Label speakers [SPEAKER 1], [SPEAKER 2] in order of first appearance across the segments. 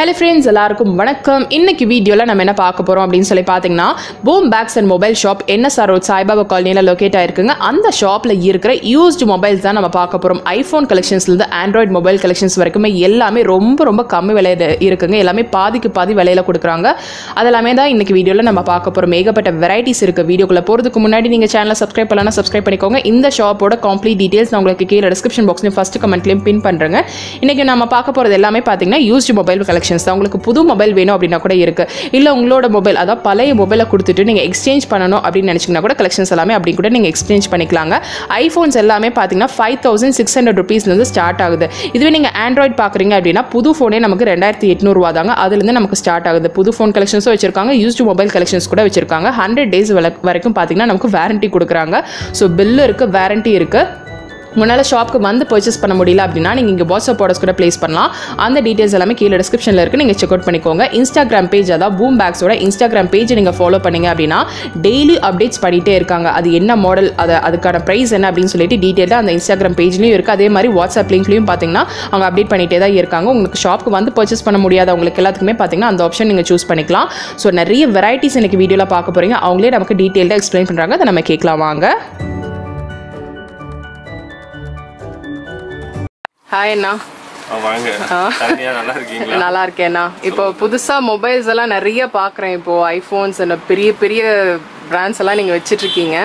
[SPEAKER 1] Hello friends எல்லாருக்கும் வணக்கம். இன்னைக்கு வீடியோவில் நம்ம என்ன பார்க்க போகிறோம் அப்படின்னு சொல்லி பார்த்தீங்கன்னா Boom Bags and mobile shop NSR road Saibaba காலனியில் லொக்கேட் ஆயிருக்குங்க. அந்த ஷாப்பில் இருக்கிற யூஸ்டு மொபைல்ஸ் தான் நம்ம பார்க்க போகிறோம் ஐஃபோன் கலெக்ஷன்ஸ்லேருந்து ஆண்ட்ராய்டு மொபைல் கலெக்ஷன்ஸ் வரைக்குமே எல்லாமே ரொம்ப ரொம்ப கம்மி விலையில இருக்குங்க. எல்லாமே பாதிக்கு பாதி விலையில் கொடுக்குறாங்க. அதெல்லாமே தான் இன்னைக்கு வீடியோவில் நம்ம பார்க்க போகிறோம் ஏகப்பட்ட வெரைட்டிஸ் இருக்குது வீடியோக்குள்ளே. போகிறதுக்கு முன்னாடி நீங்கள் சேனலை சப்ஸ்கிரைப் பண்ணலாம் சப்ஸ்கிரைப் பண்ணிக்கோங்க. இந்த ஷாப்போட கம்ப்ளீட் டீட்டெயில்ஸ் நான் உங்களுக்கு கீழே டிஸ்கிரிப்ஷன் பாக்ஸ்லையும் ஃபஸ்ட்டு கமெண்ட்லையும் பின் பண்ணுறேங்க இன்றைக்கி நம்ம பார்க்க போகிறது எல்லாமே பார்த்தீங்கன்னா யூஸ்டு மொபைல் கலெக்ஷன் ஆப்ஷன்ஸ் தான். உங்களுக்கு புது மொபைல் வேணும் அப்படின்னா கூட இருக்குது இல்லை உங்களோட மொபைல் அதாவது பழைய மொபைலை கொடுத்துட்டு நீங்கள் எக்ஸ்சேஞ்ச் பண்ணணும் அப்படின்னு நினச்சிங்கன்னா கூட கலெக்ஷன்ஸ் எல்லாமே அப்படி கூட நீங்கள் எக்ஸ்சேஞ்ச் பண்ணிக்கலாங்க. ஐஃபோன்ஸ் எல்லாமே பார்த்தீங்கன்னா ஃபைவ் தௌசண்ட் சிக்ஸ் ஹண்ட்ரட் ருபீஸ்லேருந்து ஸ்டார்ட் ஆகுது. இதுவே நீங்கள் ஆண்ட்ராய்ட் பார்க்குறீங்க அப்படின்னா புது ஃபோனே நமக்கு ரெண்டாயிரத்தி எட்நூறுவா தாங்க அதுலேருந்து நமக்கு ஸ்டார்ட் ஆகுது. புது ஃபோன் கலெக்ஷன்ஸும் வச்சிருக்காங்க. யூஸ்டு மொபைல் கலெக்ஷன்ஸ் கூட வச்சிருக்காங்க. ஹண்ட்ரட் டேஸ் வரைக்கும் பார்த்தீங்கன்னா நமக்கு வாரண்டி கொடுக்குறாங்க. ஸோ பில்லு இருக்குது வாரண்டி இருக்குது முன்னால் ஷாப்புக்கு வந்து பர்ச்சேஸ் பண்ண முடியல அப்படின்னா நீங்கள் இங்கே வாட்ஸ்அப் ஆர்டர்ஸ் கூட ப்ளேஸ் பண்ணலாம். அந்த டீட்டெயில்ஸ் எல்லாமே கீழே டிஸ்கிரிப்ஷனில் இருக்குது நீங்கள் செக் அவுட் பண்ணிக்கோங்க. இன்ஸ்டாகிராம் பேஜ் அதாவது பூம் பேக்ஸோட இன்ஸ்டாகிராம் பேஜ் நீங்கள் ஃபாலோ பண்ணிங்க அப்படின்னா டெய்லி அப்டேட்ஸ் பண்ணிகிட்டே இருக்காங்க. அது என்ன மாடல் அதை அதுக்கான ப்ரைஸ் என்ன அப்படின்னு சொல்லிட்டு டீட்டெயிலாக அந்த இன்ஸ்டாகிராம் பேஜ்லையும் இருக்குது அதே மாதிரி வாட்ஸ்அப் லிங்க்லையும் பார்த்தீங்கன்னா அவங்க அப்டேட் பண்ணிகிட்டே தான் இருக்காங்க. உங்களுக்கு ஷாப்புக்கு வந்து பர்ச்சேஸ் பண்ண முடியாத. உங்களுக்கு எல்லாத்துக்குமே பார்த்தீங்கன்னா அந்த ஆப்ஷன் நீங்கள் சூஸ் பண்ணிக்கலாம். ஸோ நிறைய வெரைட்டிஸ் எனக்கு வீடியோவில் பார்க்க போகிறீங்க அவங்களே நமக்கு டீட்டெயிலாக எக்ஸ்பிளைன் பண்ணுறாங்க அதை நம்ம கேட்கலாம். வாங்க. ஹாய் அண்ணா.
[SPEAKER 2] நல்லா
[SPEAKER 1] இருக்கேண்ணா இப்போ புதுசா மொபைல்ஸ் எல்லாம் நிறைய பார்க்குறேன் இப்போ ஐஃபோன்ஸ் அந்த பெரிய பெரிய பிராண்ட்ஸ் எல்லாம் நீங்க வச்சிட்டு இருக்கீங்க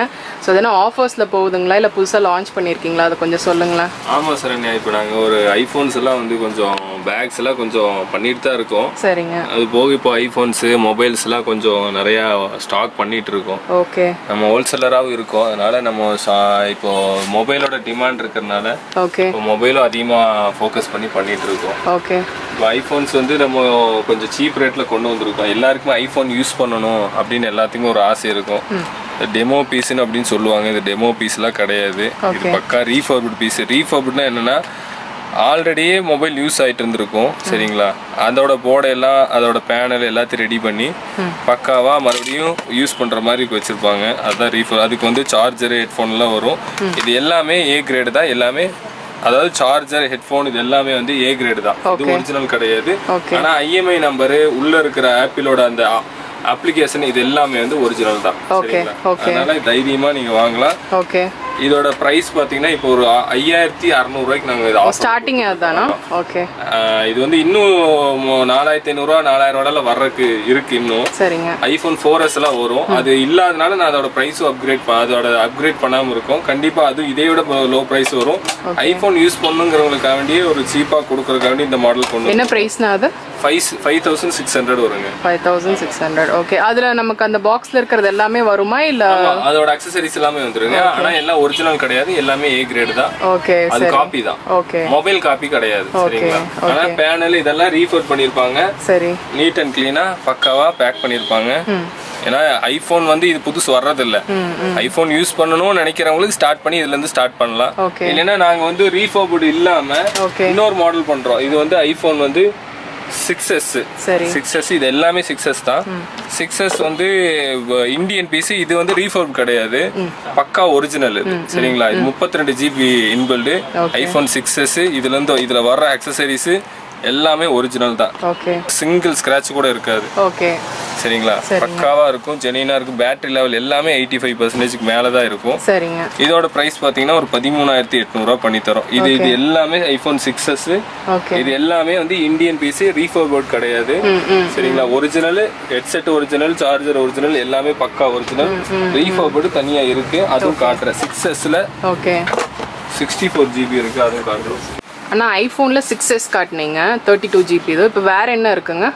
[SPEAKER 1] ஸோ அதெல்லாம் ஆஃபர்ஸ்ல போகுதுங்களா? இல்லை புதுசா லான்ச் பண்ணியிருக்கீங்களா அதை கொஞ்சம் சொல்லுங்களேன்.
[SPEAKER 2] ஆமா சரண்யா இப்போ நாங்க ஒரு ஐபோன்ஸ் எல்லாம் வந்து கொஞ்சம் பேக்ஸ் எல்லாம் கொஞ்சம் பண்ணிட்டு தான் இருக்கோம்.
[SPEAKER 1] சரிங்க.
[SPEAKER 2] அது போக இப்போ ஐபோன்ஸ் மொபைல்ஸ் எல்லாம் கொஞ்சம் நிறைய ஸ்டாக் பண்ணிட்டு இருக்கோம்.
[SPEAKER 1] ஓகே.
[SPEAKER 2] நம்ம ஹோல்சேலராகவும் இருக்கோம். அதனால நம்ம இப்போ மொபைலோட டிமாண்ட் இருக்கிறதுனால
[SPEAKER 1] ஓகே.
[SPEAKER 2] இப்போ மொபைலும் அதிகமாக ஃபோக்கஸ் பண்ணி பண்ணிட்டு இருக்கோம்.
[SPEAKER 1] ஓகே.
[SPEAKER 2] இப்போ ஐஃபோன்ஸ் வந்து நம்ம கொஞ்சம் சீப் ரேட்ல கொண்டு வந்திருக்கோம். எல்லாருக்குமே ஐஃபோன் யூஸ் பண்ணணும் அப்படின்னு எல்லாத்துக்கும் ஒரு ஆசை இருக்கும். டெமோ பீஸ்னு அப்படின்னு சொல்லுவாங்க. இது டெமோ பீஸ்லாம் கிடையாது. இது பக்கா ரீஃபர்பிட் பீஸ் ரீஃபர்பிட்னா என்னன்னா ஆல்ரெடியே மொபைல் யூஸ் ஆயிட்டு இருந்திருக்கும். சரிங்களா? அதோட போர்டை எல்லாம் அதோட பேனல் எல்லாத்தையும் ரெடி பண்ணி பக்காவா மறுபடியும் யூஸ் பண்ற மாதிரி வச்சிருப்பாங்க. அதுதான் ரீஃபர் அதுக்கு வந்து சார்ஜர் ஹெட்ஃபோன் எல்லாம் வரும். இது எல்லாமே ஏ கிரேடு தான். எல்லாமே அதாவது சார்ஜர் ஹெட்ஃபோன் இது எல்லாமே வந்து ஏ கிரேடு தான். இது ஒரிஜினல் கிடையாது. ஆனா ஐஎம்ஐ நம்பரு உள்ள இருக்கிற ஆப்பிளோட அந்த அப்ளிகேஷன் இது எல்லாமே வந்து ஒரிஜினல் தான். அதனால தைரியமா நீங்க வாங்கலாம்.
[SPEAKER 1] ஓகே
[SPEAKER 2] இதோட பிரைஸ் பாத்தீங்கன்னா இப்போ ஒரு ஐயாயிரத்தி அறுநூறுவாய்க்கு நாங்க இது
[SPEAKER 1] ஸ்டார்டிங் அதுதானா ஓகே
[SPEAKER 2] இது வந்து இன்னும் நாலாயிரத்தி ஐநூறுரூவா நாலாயிரம் ரூபாயில வர்றதுக்கு இருக்கு இன்னும்.
[SPEAKER 1] சரிங்க.
[SPEAKER 2] ஐபோன் ஃபோர் எஸ் எல்லாம் வரும். அது இல்லாதனால நான் அதோட ப்ரைஸும் அப்கிரேட் அதோட அப்கிரேட் பண்ணாம இருக்கும். கண்டிப்பா அது இதை விட லோ பிரைஸ் வரும். ஐபோன் யூஸ் பண்ணுங்கிறவங்களுக்காக வேண்டியே ஒரு சீப்பா கொடுக்கறதுக்காக இந்த மாடல் கொண்டு
[SPEAKER 1] என்ன ப்ரைஸ்னா அது?
[SPEAKER 2] Five five thousand six hundred வருங்க.
[SPEAKER 1] Five thousand six hundred okay அதுல நமக்கு அந்த பாக்ஸ்ல இருக்கிறது எல்லாமே வருமா இல்ல?
[SPEAKER 2] அதோட அக்சசரிஸ் எல்லாமே வந்துருங்க. ஆனா எல்லாம் ஒரிஜினல் கிடையாது எல்லாமே ஏ கிரேடு தான்.
[SPEAKER 1] ஓகே
[SPEAKER 2] அது காப்பி தான்.
[SPEAKER 1] ஓகே
[SPEAKER 2] மொபைல் காப்பி கிடையாது சரிங்களா? ஆனா பேனல் இதெல்லாம் ரீஃபர் பண்ணிருப்பாங்க
[SPEAKER 1] சரி.
[SPEAKER 2] நீட் அண்ட் கிளீனா பக்காவா பேக் பண்ணிருப்பாங்க ஏன்னா ஐபோன் வந்து இது புதுசு வர்றதில்ல. ஐபோன் யூஸ் பண்ணணும்னு நினைக்கிறவங்களுக்கு ஸ்டார்ட் பண்ணி இதுல இருந்து ஸ்டார்ட் பண்ணலாம். இல்லைன்னா நாங்க வந்து ரீஃபர்புட் இல்லாம. இன்னொரு மாடல் பண்றோம். இது வந்து ஐபோன் வந்து சிக்ஸ் எஸ்
[SPEAKER 1] சரி.
[SPEAKER 2] சிக்ஸ் எஸ் இது எல்லாமே சிக்ஸ் எஸ் தான். சிக்ஸ் எஸ் வந்து இந்தியன் பிசி இது வந்து ரீஃபர்ப் கிடையாது. பக்கா ஒரிஜினல் இது. சரிங்களா? இது முப்பத்தி ரெண்டு GB inbuilt iPhone six S இதுல இருந்து இதுல வர்ற அக்சசரிஸ் எல்லாமே ஒரிஜினல் தான். சிங்கிள் ஸ்கிராட்ச் கூட இருக்காது.
[SPEAKER 1] ஓகே.
[SPEAKER 2] சரிங்களா? பக்காவா இருக்கும் ஜெனினா இருக்கும் பேட்டரி லெவல் எல்லாமே எயிட்டி ஃபைவ் பர்சன்டேஜ்க்கு மேல தான் இருக்கும்.
[SPEAKER 1] சரிங்க.
[SPEAKER 2] இதோட பிரைஸ் பாத்தீங்கன்னா ஒரு பதிமூணாயிரத்தி எட்நூறுவா பண்ணி தரோம் இது இது எல்லாமே ஐபோன் சிக்ஸ் எஸ்
[SPEAKER 1] ஓகே
[SPEAKER 2] இது எல்லாமே வந்து இந்தியன் பிசி ரீஃபர்போர்ட் கிடையாது. சரிங்களா? Original headset original charger original எல்லாமே பக்கா ஒரிஜினல் ரீஃபர்போர்டு தனியா இருக்கு. அதுவும் காட்டுறேன். சிக்ஸ் எஸ்ல
[SPEAKER 1] ஓகே
[SPEAKER 2] சிக்ஸ்டி ஃபோர் ஜிபி இருக்கு அதுவும் காட்டுறோம்
[SPEAKER 1] அண்ணா ஐஃபோனில் சிக்ஸ் எஸ் காட்டினீங்க தேர்ட்டி டூ ஜிபி இது. இப்போ வேற என்ன இருக்குங்க?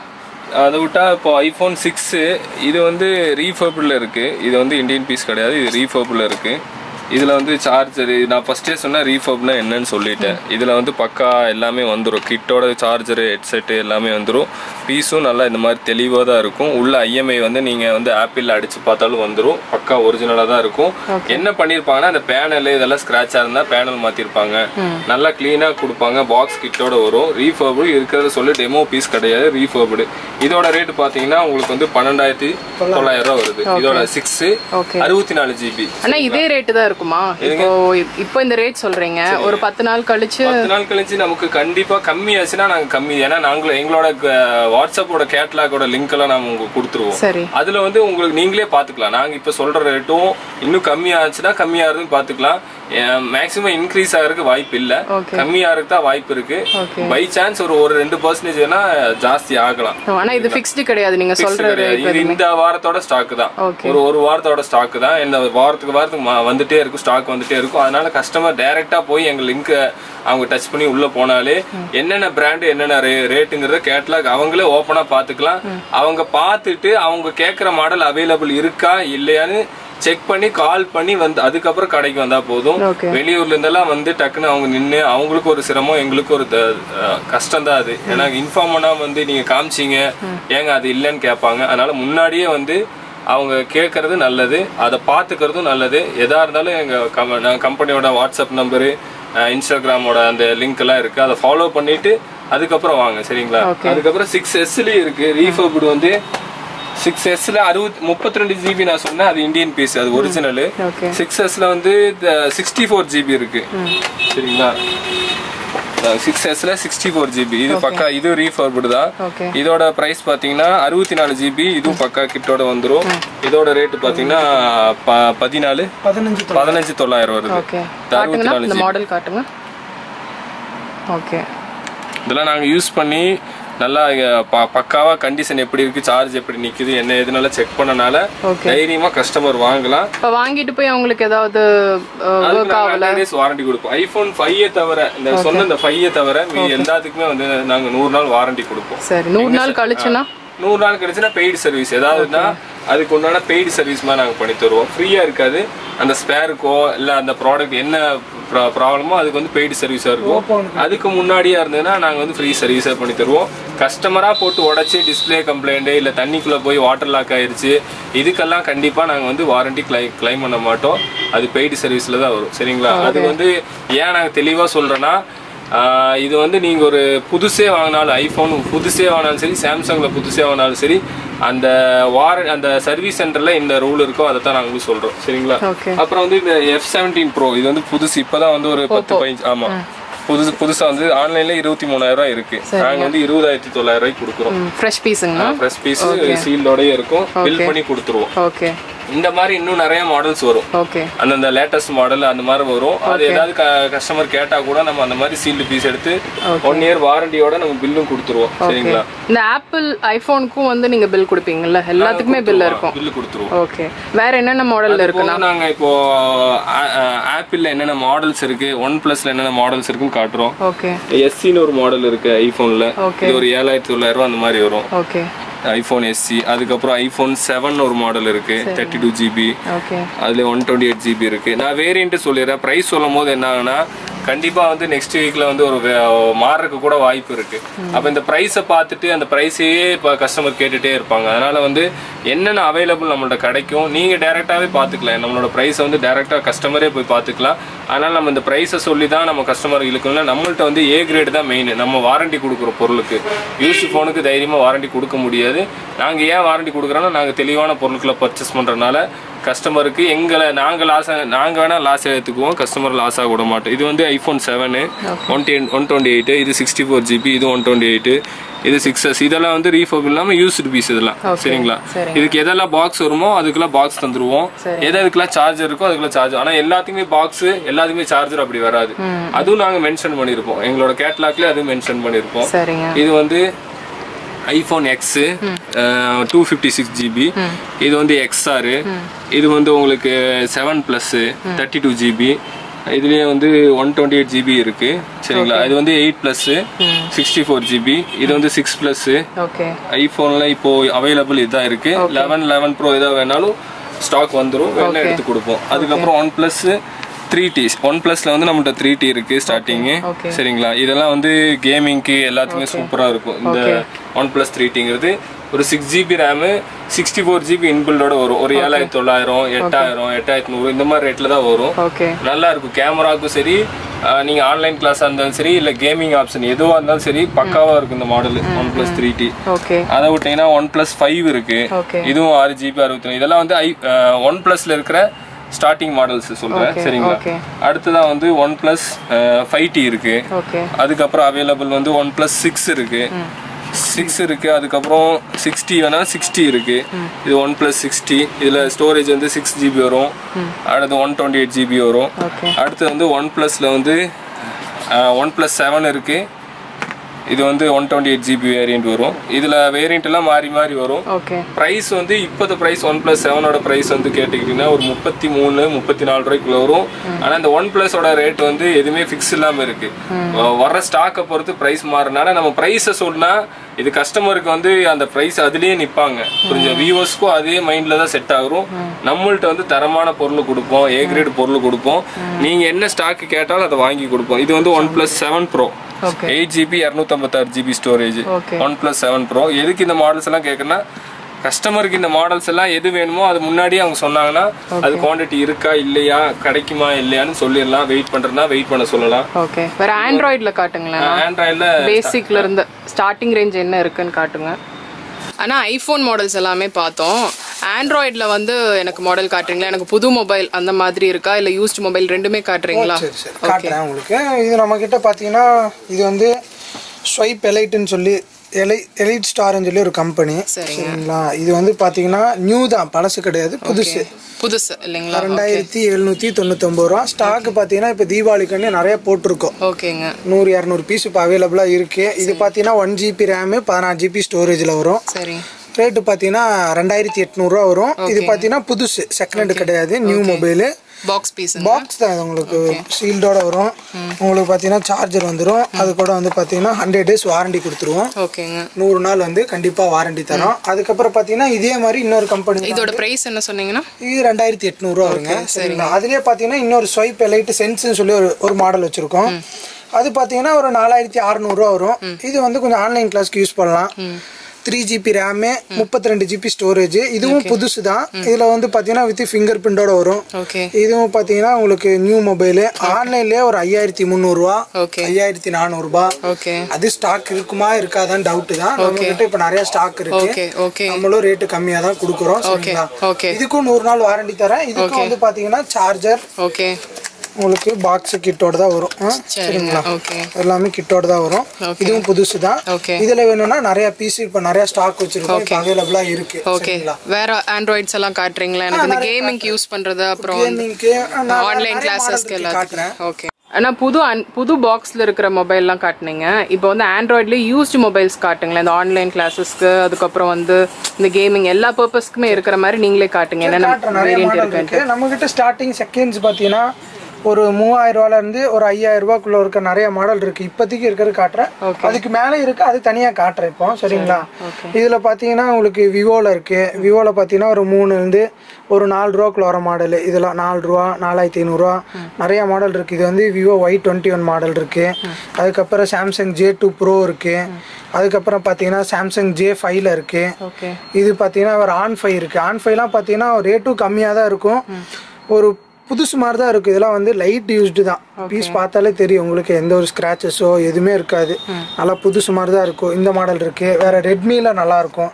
[SPEAKER 2] அதை விட்டால் இப்போ ஐஃபோன் சிக்ஸு இது வந்து ரீஃபர்பிளில் இருக்குது இது வந்து இண்டியன் பீஸ் கிடையாது. இது ரீஃபர்பிளில் இருக்குது இதுல வந்து சார்ஜர் நான் ஃபர்ஸ்டே சொன்ன ரீஃபர்ப்னா என்னன்னு சொல்லிட்டேன். இதுல வந்து பக்கா எல்லாமே வந்துடும் கிட்டோட சார்ஜர் ஹெட்செட் எல்லாமே வந்துடும் பீஸும் நல்லா இந்த மாதிரி தெளிவாக தான் இருக்கும். உள்ள ஐஎம்ஐ வந்து நீங்க வந்து ஆப்பிள் அடிச்சு பார்த்தாலும் வந்துடும் பக்கா ஒரிஜினலாக தான் இருக்கும். என்ன பண்ணியிருப்பாங்கன்னா அந்த பேனல் இதெல்லாம் ஸ்க்ராட்சாக இருந்தால் பேனல் மாற்றிருப்பாங்க நல்லா க்ளீனாக கொடுப்பாங்க. பாக்ஸ் கிட்டோட வரும். ரீஃபர்பு இருக்கிறத சொல்லி டெமோ பீஸ் கிடையாது. ரீஃபர்புடு இதோட ரேட் பார்த்தீங்கன்னா உங்களுக்கு வந்து பன்னெண்டாயிரத்தி தொள்ளாயிரம் ரூபா வருது. இதோட சிக்ஸ் அறுபத்தி நாலு ஜிபி
[SPEAKER 1] அண்ணா இதே ரேட்டு தான் இருக்குமா.
[SPEAKER 3] இருக்குமா? இப்போ இப்போ இந்த ரேட் சொல்றீங்க. ஒரு பத்து நாள் கழிச்சு
[SPEAKER 2] பத்து நாள் கழிச்சு நமக்கு கண்டிப்பா கம்மி ஆச்சுன்னா நாங்க கம்மி. ஏன்னா நாங்களும் எங்களோட வாட்ஸ்அப்போட கேட்லாகோட லிங்க் எல்லாம் நாங்க உங்களுக்கு கொடுத்துருவோம்.
[SPEAKER 3] சரி.
[SPEAKER 2] அதுல வந்து உங்களுக்கு நீங்களே பாத்துக்கலாம். நாங்க இப்ப சொல்ற ரேட்டும் இன்னும் கம்மி ஆச்சுன்னா கம்மியாகுதுன்னு பாத்துக்கலாம் மேக்ஸிமம் இன்க்ரீஸ் ஆகிறதுக்கு வாய்ப்பு இல்ல. கம்மியாகிறதுக்கு தான் வாய்ப்பு இருக்கு. பை சான்ஸ் ஒரு ஒரு ரெண்டு பர்சன்டேஜ் வேணா ஜாஸ்தி ஆகலாம்.
[SPEAKER 3] ஆனா இது ஃபிக்ஸ்டு கிடையாது. நீங்க சொல்ற
[SPEAKER 2] கிடையாது. இது இந்த வாரத்தோட ஸ்டாக் தான். ஒரு ஒரு வாரத்தோட ஸ்டாக் தான். இந்த வாரத்துக்கு வாரத்துக்கு வந்துட்டே இருக்கும் ஸ்டாக் வந்துட்டே இருக்கும். அதனால கஸ்டமர் டைரக்டா போய் எங்க லிங்க் அவங்க டச் பண்ணி உள்ள போனாலே என்னென்ன பிராண்ட் என்னென்ன ரேட்டுங்கிறத கேட்லாக் அவங்களே ஓப்பனா பாத்துக்கலாம் அவங்க பார்த்துட்டு அவங்க கேட்குற மாடல் அவைலபிள் இருக்கா இல்லையான்னு செக் பண்ணி கால் பண்ணி வந்து அதுக்கப்புறம் கடைக்கு வந்தா போதும். வெளியூர்ல இருந்தெல்லாம் வந்து டக்குன்னு அவங்க நின்று அவங்களுக்கு ஒரு சிரமம் எங்களுக்கு ஒரு கஷ்டம் தான் அது. ஏன்னா இன்ஃபார்ம் பண்ணாம வந்து நீங்க காமிச்சீங்க. ஏங்க அது இல்லைன்னு கேட்பாங்க. அதனால முன்னாடியே வந்து அவங்க கேட்கறது நல்லது அதை பார்த்துக்கிறதும் நல்லது. எதா இருந்தாலும் எங்க கம்- கம்பெனியோட வாட்ஸ்அப் நம்பரு இன்ஸ்டாகிராமோட அந்த லிங்க் எல்லாம் இருக்கு. அதை ஃபாலோ பண்ணிட்டு அதுக்கப்புறம் வாங்க சரிங்களா? அதுக்கப்புறம் சிக்ஸ் எஸ்லயும் இருக்கு. ரீஃபர்பிட் வந்து சிக்ஸ் எஸ்ல அறுபத்தி முப்பத்தி ரெண்டு ஜிபி நான் சொன்னேன் அது இந்தியன் பீஸ் அது ஒரிஜினல் சிக்ஸ் எஸ்ல வந்து சிக்ஸ்டி ஃபோர் ஜிபி இருக்கு. சரிங்களா? சிக்ஸ் எஸ்ல சிக்ஸ்டி ஃபோர் ஜிபி இது பக்கா இது ரீஃபர்பிடு தான். இதோட பிரைஸ் பாத்தீங்கன்னா அறுபத்தி நாலு ஜிபி இதுவும் பக்கா கிட்டோட வந்துரும். இதோட ரேட் பாத்தீங்கன்னா பதினாலு
[SPEAKER 4] பதினஞ்சு
[SPEAKER 2] தொள்ளாயிரம். வருது. அறுபத்தி நாலு
[SPEAKER 3] இந்த
[SPEAKER 2] ஜிபி
[SPEAKER 3] மாடல் காட்டுங்க. ஓகே
[SPEAKER 2] இதெல்லாம் நாங்க யூஸ் பண்ணி நல்லா அஹ், ப- பக்காவா கண்டிஷன் எப்படி இருக்கு சார்ஜ் எப்படி நிக்குது என்ன எதுனால செக் பண்ணனால. தைரியமா கஸ்டமர் வாங்கலாம்.
[SPEAKER 3] இப்போ வாங்கிட்டு போய் அவங்களுக்கு ஏதாவது
[SPEAKER 2] வாரண்டி கொடுப்போம். ஐபோன் ஃபைவ் தவிர இந்த சொன்ன இந்த ஃபைவ் தவிர மீதி எல்லாத்துக்குமே வந்து நாங்க நூறு நாள் வாரண்டி கொடுப்போம்.
[SPEAKER 3] சரி நூறு நாள் கழிச்சுன்னா?
[SPEAKER 2] நூறு நாள் கழிச்சுன்னா பெய்டு சர்வீஸ் ஏதாவதுன்னா அதுக்கு உண்டான பெய்டு சர்வீஸ் மாதிரி நாங்கள் பண்ணி தருவோம். ஃப்ரீயாக இருக்காது. அந்த ஸ்பேருக்கோ இல்லை அந்த ப்ராடக்ட் என்ன ப்ராப்ளமோ அதுக்கு வந்து பெய்டு சர்வீஸாக இருக்கும். அதுக்கு முன்னாடியே இருந்ததுன்னா நாங்கள் வந்து ஃப்ரீ சர்வீஸாக பண்ணி தருவோம். கஸ்டமராக போட்டு உடச்சி டிஸ்ப்ளே கம்ப்ளைண்ட்டு இல்லை தண்ணிக்குள்ளே போய் வாட்டர் லாக் ஆயிருச்சு. இதுக்கெல்லாம் கண்டிப்பாக நாங்கள் வந்து வாரண்டி கிளை கிளைம் பண்ண மாட்டோம். அது பெய்டு சர்வீஸில் தான் வரும். சரிங்களா? அது வந்து ஏன் நாங்கள் தெளிவாக சொல்கிறேன்னா இது வந்து நீங்க ஒரு புதுசே வாங்கினாலும் ஐபோன் புதுசே வாங்கினாலும் சரி சாம்சங்ல புதுசே வாங்கினாலும் சரி அந்த வார அந்த சர்வீஸ் சென்டர்ல இந்த ரூல் இருக்கோ அதை தான் நாங்களும் சொல்றோம். சரிங்களா? அப்புறம் வந்து இந்த எஃப் செவன்டீன் ப்ரோ இது வந்து புதுசு இப்பதான் வந்து ஒரு பத்து பதினஞ்சு ஆமா. புதுசு புதுசா வந்து ஆன்லைன்ல இருபத்தி மூணாயிரம் ரூபாய் இருக்கு. நாங்க வந்து இருபதாயிரத்தி தொள்ளாயிரம் ரூபாய்க்கு கொடுக்குறோம்.
[SPEAKER 3] ஃப்ரெஷ் பீஸுங்கண்ணா
[SPEAKER 2] ஃப்ரெஷ் பீஸ் சீல்டோடய இருக்கும். பில் பண்ணி கொடுத்துருவோம்.
[SPEAKER 3] ஓகே.
[SPEAKER 2] இந்த மாதிரி இன்னும் நிறைய மாடல்ஸ் வரும்.
[SPEAKER 3] ஓகே
[SPEAKER 2] அந்தந்த லேட்டஸ்ட் மாடல் அந்த மாதிரி வரும். அது ஏதாவது கஸ்டமர் கேட்டா கூட நம்ம அந்த மாதிரி சீல்டு பீஸ் எடுத்து ஒன் இயர் வாரண்டியோட நம்ம பில்லும் கொடுத்துருவோம். சரிங்களா?
[SPEAKER 3] இந்த ஆப்பிள் ஐபோனுக்கும் வந்து நீங்க பில் கொடுப்பீங்கல்ல? எல்லாத்துக்குமே பில் இருக்கும்.
[SPEAKER 2] பில்லு கொடுத்துருவோம்.
[SPEAKER 3] ஓகே வேற என்னென்ன மாடல்ல
[SPEAKER 2] இப்போ நாங்க இப்போ ஆப்பிள்ல என்னென்ன மாடல்ஸ் இருக்கு ஒன் பிளஸ்ல என்னென்ன மாடல்ஸ் இருக்குன்னு காட்டுறோம்.
[SPEAKER 3] ஓகே
[SPEAKER 2] எஸ்சின்னு ஒரு மாடல் இருக்கு ஐபோன்ல. இது ஒரு ஏழாயிரத்தி தொள்ளாயிரம் அந்த மாதிரி வரும்.
[SPEAKER 3] ஓகே
[SPEAKER 2] ஐபோன் எஸ்சி அதுக்கப்புறம் ஐபோன் செவன் ஒரு மாடல் இருக்கு. தேர்ட்டி டூ ஜிபி அதுல ஒன் டுவெண்ட்டி எயிட் ஜிபி இருக்கு. நான் வேரியன்ட் சொல்லிடுறேன். ப்ரைஸ் சொல்லும் போது என்ன ஆகுனா கண்டிப்பா வந்து நெக்ஸ்ட் வீக்ல வந்து ஒரு மாறுறதுக்கு கூட வாய்ப்பு இருக்கு. அப்ப இந்த ப்ரைஸை பார்த்துட்டு அந்த ப்ரைஸையே இப்போ கஸ்டமர் கேட்டுட்டே இருப்பாங்க. அதனால வந்து என்னென்ன அவைலபிள் நம்மள்ட்ட கிடைக்கும் நீங்க டைரக்டாவே பார்த்துக்கலாம். நம்மளோட ப்ரைஸை வந்து டைரக்டா கஸ்டமரே போய் பார்த்துக்கலாம். அதனால நம்ம இந்த ப்ரைஸை சொல்லி தான் நம்ம கஸ்டமர் இழுக்கணும்னா நம்மள்ட்ட வந்து ஏ கிரேட் தான் மெயின் நம்ம வாரண்டி கொடுக்குறோம் பொருளுக்கு யூஸ் ஃபோனுக்கு தைரியமா வாரண்டி கொடுக்க முடியாது. நாங்க ஏன் வாரண்டி கொடுக்குறோம்னா நாங்க தெளிவான பொருட்களை பர்ச்சேஸ் பண்றதுனால கஸ்டமருக்கு எங்களை நாங்கள் லாஸ் நாங்க வேணா லாஸ் எடுத்துக்குவோம் கஸ்டமர் லாஸ் ஆக விட மாட்டோம். இது வந்து iPhone seven one ten one twenty eight இது சிக்ஸ்டி ஃபோர் ஜிபி இது ஒன் டுவெண்ட்டி எயிட் இது சிக்ஸ் எஸ் இதெல்லாம் வந்து ரீஃபர்ப் இல்லாம யூஸ்டு பீஸ் இதெல்லாம். சரிங்களா?
[SPEAKER 3] சரி.
[SPEAKER 2] இதுக்கு எதெல்லாம் பாக்ஸ் வருமோ அதுக்கெல்லாம் பாக்ஸ் தந்துருவோம். எது எதுக்கெல்லாம் சார்ஜர் இருக்கோ அதுக்கெல்லாம் சார்ஜ் ஆனா எல்லாத்துக்குமே பாக்ஸ் எல்லாத்துக்குமே சார்ஜர் அப்படி வராது. அதுவும் நாங்க மென்ஷன் பண்ணிருப்போம் எங்களோட கேட்லாக்ல அதுவும் மென்ஷன் பண்ணிருப்போம்
[SPEAKER 3] சரிங்க.
[SPEAKER 2] இது வந்து iPhone X two fifty six GB இது வந்து எக்ஸ்ஆர் இது வந்து உங்களுக்கு seven plus thirty two GB இதுலேயே வந்து ஒன் டுவெண்ட்டி எயிட் ஜிபி இருக்கு. சரிங்களா? இது வந்து eight plus sixty four GB இது வந்து சிக்ஸ் ப்ளஸ்ஸு
[SPEAKER 3] ஓகே
[SPEAKER 2] ஐஃபோன்ல இப்போ அவைலபிள் இதான் இருக்கு. லெவன் லெவன் ப்ரோ எதாவது வேணாலும் ஸ்டாக் வந்துரும். வேணா எடுத்து கொடுப்போம். அதுக்கப்புறம் one plus three T one பிளஸ்ல வந்து நம்மகிட்ட த்ரீ டி இருக்கு ஸ்டார்டிங்கு. சரிங்களா? இதெல்லாம் வந்து கேமிங்க்கு எல்லாத்துக்குமே சூப்பரா இருக்கும். இந்த ஒன் பிளஸ் த்ரீ டிங்கிறது ஒரு six GB RAM sixty four GB இன்பில்டோட வரும். ஒரு ஏழாயிரத்தி தொள்ளாயிரம் எட்டாயிரம் எட்டாயிரத்தி நூறு இந்த மாதிரி ரேட்ல தான் வரும். நல்லா இருக்கும். கேமராவுக்கும் சரி நீங்க ஆன்லைன் கிளாஸா இருந்தாலும் சரி இல்ல கேமிங் ஆப்ஷன் எதுவா இருந்தாலும் சரி பக்காவா இருக்கும் இந்த model one plus three T அதை விட்டீங்கன்னா ஒன் பிளஸ் ஃபைவ் இருக்கு இதுவும் ஆறு ஜிபி அறுபத்தி இதெல்லாம் வந்து ஐ ஒன் பிளஸ்ல இருக்கிற ஸ்டார்டிங் மாடல்ஸ்
[SPEAKER 3] Okay,
[SPEAKER 2] சரிங்களா?
[SPEAKER 3] okay.
[SPEAKER 2] அடுத்ததான் வந்து ஒன் பிளஸ் ஃபைவ் டி இருக்கு.
[SPEAKER 3] ஓகே
[SPEAKER 2] அதுக்கப்புறம் அவைலபிள் வந்து ஒன் பிளஸ் சிக்ஸ் இருக்கு சிக்ஸ் இருக்கு அதுக்கப்புறம் சிக்ஸ்டி வேணா சிக்ஸ்டி இருக்கு. இது ஒன் பிளஸ் சிக்ஸ்டி இதுல ஸ்டோரேஜ் வந்து சிக்ஸ் ஜிபி வரும். அடுத்து ஒன் டுவெண்ட்டி எயிட் ஜிபி வரும். அடுத்து வந்து ஒன் ப்ளஸில் வந்து ஒன் ப்ளஸ் செவன் இருக்குது இது வந்து one twenty eight GB variant வரும். இதில் வேரியண்ட் எல்லாம் மாறி மாறி வரும். ப்ரைஸ் வந்து இப்போத ப்ரைஸ் ஒன் ப்ளஸ் செவனோட ப்ரைஸ் வந்து கேட்டுக்கிட்டிங்கன்னா ஒரு முப்பத்தி மூணு முப்பத்தி நாலு ரூபாய்க்குள்ள வரும். ஆனால் இந்த ஒன் ப்ளஸோட ரேட் வந்து எதுவுமே ஃபிக்ஸ் இல்லாமல் இருக்கு. அஹ் வர்ற ஸ்டாக்கை பொறுத்து ப்ரைஸ் மாறினால நம்ம ப்ரைஸை சொன்னா இது கஸ்டமருக்கு வந்து அந்த ப்ரைஸ் அதுலயே நிற்பாங்க புரிஞ்ச? வியூவர்ஸ்க்கும் அதே மைண்டில் தான் செட் ஆகும். நம்மள்ட்ட வந்து தரமான பொருள் கொடுப்போம். ஏ கிரேட் பொருள் கொடுப்போம். நீங்கள் என்ன ஸ்டாக்கு கேட்டாலும் அதை வாங்கி கொடுப்போம். இது வந்து OnePlus seven pro eight GB இரநூத்தம்பத்தாறு GB storage. OnePlus seven pro எதுக்கு இந்த மாடல்ஸ் எல்லாம் கேட்குறேன்னா கஸ்டமருக்கு இந்த மாடல்ஸ் எல்லாம் எது வேணுமோ அது முன்னாடியே அவங்க சொன்னாங்கன்னா அது குவாண்டிட்டி இருக்கா இல்லையா கிடைக்குமா இல்லையான்னு சொல்லிடலாம். வெயிட் பண்றதுனா வெயிட் பண்ண சொல்லலாம்.
[SPEAKER 3] ஓகே வேற ஆண்ட்ராய்டில் காட்டுங்களேன்.
[SPEAKER 2] ஆண்ட்ராய்டில்
[SPEAKER 3] பேசிக்ல இருந்து ஸ்டார்டிங் ரேஞ்ச் என்ன இருக்குன்னு காட்டுங்க. ஆனா ஐஃபோன் மாடல்ஸ் எல்லாமே பார்த்தோம். ஆண்ட்ராய்டில் வந்து எனக்கு மாடல் காட்டுறீங்களா? எனக்கு புது மொபைல் அந்த மாதிரி இருக்கா? இல்லை யூஸ்ட் மொபைல் ரெண்டுமே காட்டுறீங்களா?
[SPEAKER 4] காட்டுறேன் உங்களுக்கு. இது நம்ம கிட்ட பார்த்தீங்கன்னா இது வந்து ஸ்வைப் எலைட்டுன்னு சொல்லி எலை எலைட் ஸ்டார்னு சொல்லி ஒரு கம்பெனி
[SPEAKER 3] சரிங்க.
[SPEAKER 4] சரிங்களா? இது வந்து பார்த்தீங்கன்னா நியூ தான். பழசு கிடையாது. புதுசு.
[SPEAKER 3] புதுசு இல்லைங்களா?
[SPEAKER 4] ரெண்டாயிரத்தி எழுநூற்றி தொண்ணூத்தொம்பது ரூபா. ஸ்டாக்கு பார்த்தீங்கன்னா இப்போ தீபாவளிக்கு நிறைய போட்டிருக்கோம்.
[SPEAKER 3] ஓகேங்க
[SPEAKER 4] நூறு இரநூறு பீஸ் இப்போ அவைலபிளாக இருக்கு. இது பார்த்தீங்கன்னா ஒன் ஜிபி ரேமு பதினாறு ஜிபி ஸ்டோரேஜில் வரும்.
[SPEAKER 3] சரி.
[SPEAKER 4] ரேட்டு பார்த்தீங்கன்னா ரெண்டாயிரத்தி எட்நூறுரூவா வரும். இது பார்த்தீங்கன்னா புதுசு. செகண்ட் ஹேண்ட் கிடையாது. New mobile
[SPEAKER 3] box piece
[SPEAKER 4] box தான் உங்களுக்கு சீல்டோட வரும். உங்களுக்கு பார்த்தீங்கன்னா சார்ஜர் வந்துடும் அது கூட வந்து பார்த்தீங்கன்னா ஹண்ட்ரட் டேஸ் வாரண்டி கொடுத்துருவோம்.
[SPEAKER 3] ஓகேங்க
[SPEAKER 4] நூறு நாள் வந்து கண்டிப்பாக வாரண்டி தரோம். அதுக்கப்புறம் பார்த்தீங்கன்னா இதே மாதிரி இன்னொரு கம்பெனி
[SPEAKER 3] இதோட பிரைஸ் என்ன சொன்னீங்கன்னா?
[SPEAKER 4] இது ரெண்டாயிரத்தி எட்நூறுவா வருங்க. சரிங்களா? அதுலேயே பார்த்தீங்கன்னா இன்னொரு ஸ்வைப் எலைட் சென்ஸ்னு சொல்லி ஒரு ஒரு மாடல் வச்சுருக்கோம். அது பார்த்தீங்கன்னா ஒரு நாலாயிரத்தி அறநூறுவா வரும். இது வந்து கொஞ்சம் ஆன்லைன் கிளாஸ்க்கு யூஸ் பண்ணலாம். த்ரீ ஜிபி ரேமு முப்பத்தி ரெண்டு ஜிபி ஸ்டோரேஜ் இதுவும் புதுசு தான் இதில் வந்து பார்த்தீங்கன்னா வித் ஃபிங்கர் பிரிண்டோட வரும். இதுவும் பார்த்தீங்கன்னா உங்களுக்கு நியூ மொபைலு ஆன்லைன்லேயே ஒரு ஐயாயிரத்தி முந்நூறுரூவா ஐயாயிரத்தி நானூறுபா. அது ஸ்டாக் இருக்குமா இருக்காதான்னு டவுட் தான். நம்ம கிட்ட இப்போ நிறைய ஸ்டாக் இருக்கு. நம்மளும் ரேட்டு கம்மியாக தான் கொடுக்குறோம் சரிங்களா? இதுக்கும் நூறு நாள் வாரண்டி தரேன். இதுக்கும் வந்து பார்த்தீங்கன்னா சார்ஜர்
[SPEAKER 3] ஓகே
[SPEAKER 4] உங்களுக்கு பாக்ஸ் கிட்டோட தான் வரும். ஆ,
[SPEAKER 3] சரிங்க. ஓகே.
[SPEAKER 4] எல்லாமே கிட்டோட தான் வரும். இதுவும் புதுசு தான் இதுல வேணும்னா நிறைய பீஸ் இப்போ நிறைய ஸ்டாக் வச்சிருக்கோம். இப்போ அவைலபிளா இருக்கு.
[SPEAKER 3] வேற ஆண்ட்ராய்ட்ஸ் எல்லாம் காட்டுறீங்களா? எனக்கு இந்த கேமிங் யூஸ் பண்றது அப்புறம்
[SPEAKER 4] கேமிங்க்கு
[SPEAKER 3] ஆன்லைன் கிளாஸஸ்க்கு
[SPEAKER 4] காட்டுறேன்.
[SPEAKER 3] எல்லாத்துக்கும் ஓகே. ஆனால் புது un- புது பாக்ஸில் இருக்கிற மொபைல்லாம் காட்டுனீங்க. இப்போ வந்து ஆண்ட்ராய்ட்லேயே யூஸ்டு மொபைல்ஸ் காட்டுங்களேன். இந்த ஆன்லைன் கிளாஸஸ்க்கு அதுக்கப்புறம் வந்து இந்த கேமிங் எல்லா பர்பஸ்க்குமே இருக்கிற மாதிரி நீங்களே காட்டுங்க. என்னென்ன வேரியன்ட்
[SPEAKER 4] இருக்கு. நம்ம கிட்ட ஸ்டார்டிங் செகண்ட்ஸ் பார்த்தீங்கன்னா ஒரு இருந்து ஒரு ஐயாயிரம் ரூபாய்க்குள்ள இருக்க நிறைய மாடல் இருக்கு. இப்போதைக்கு இருக்கிறது காட்டுறேன். அதுக்கு மேலே இருக்கு அது தனியாக காட்டுறேன் இப்போ. சரிங்களா? இதில் பார்த்தீங்கன்னா உங்களுக்கு விவோவில் இருக்கு. விவோவில் பார்த்தீங்கன்னா ஒரு மூணு இருந்து ஒரு நாலு ரூபாக்குள்ள வர மாடல் இதெல்லாம் நாலு ரூபா நாலாயிரத்தி ஐநூறுரூவா. நிறைய மாடல் இருக்கு. இது வந்து Vivo Y twenty one model இருக்கு அதுக்கப்புறம் சாம்சங் ஜே டூ ப்ரோ இருக்கு. அதுக்கப்புறம் பார்த்தீங்கன்னா சாம்சங் ஜே ஃபைவ்ல இருக்கு.
[SPEAKER 3] ஓகே
[SPEAKER 4] இது பார்த்தீங்கன்னா ஒரு ஆன் ஃபை இருக்குது ஆன் ஃபைவ்லாம் பார்த்தீங்கன்னா ரேட்டும் கம்மியாக தான் இருக்கும். ஒரு புதுசு மாதிரி தான் இருக்குது இதெல்லாம் வந்து லைட் யூஸ்டு தான். பீஸ் பார்த்தாலே தெரியும் உங்களுக்கு எந்த ஒரு ஸ்க்ராச்சஸோ எதுவுமே இருக்காது. நல்லா புதுசு மாதிரி தான் இருக்கும் இந்த மாடல் இருக்குது வேறு ரெட்மியில் நல்லாயிருக்கும்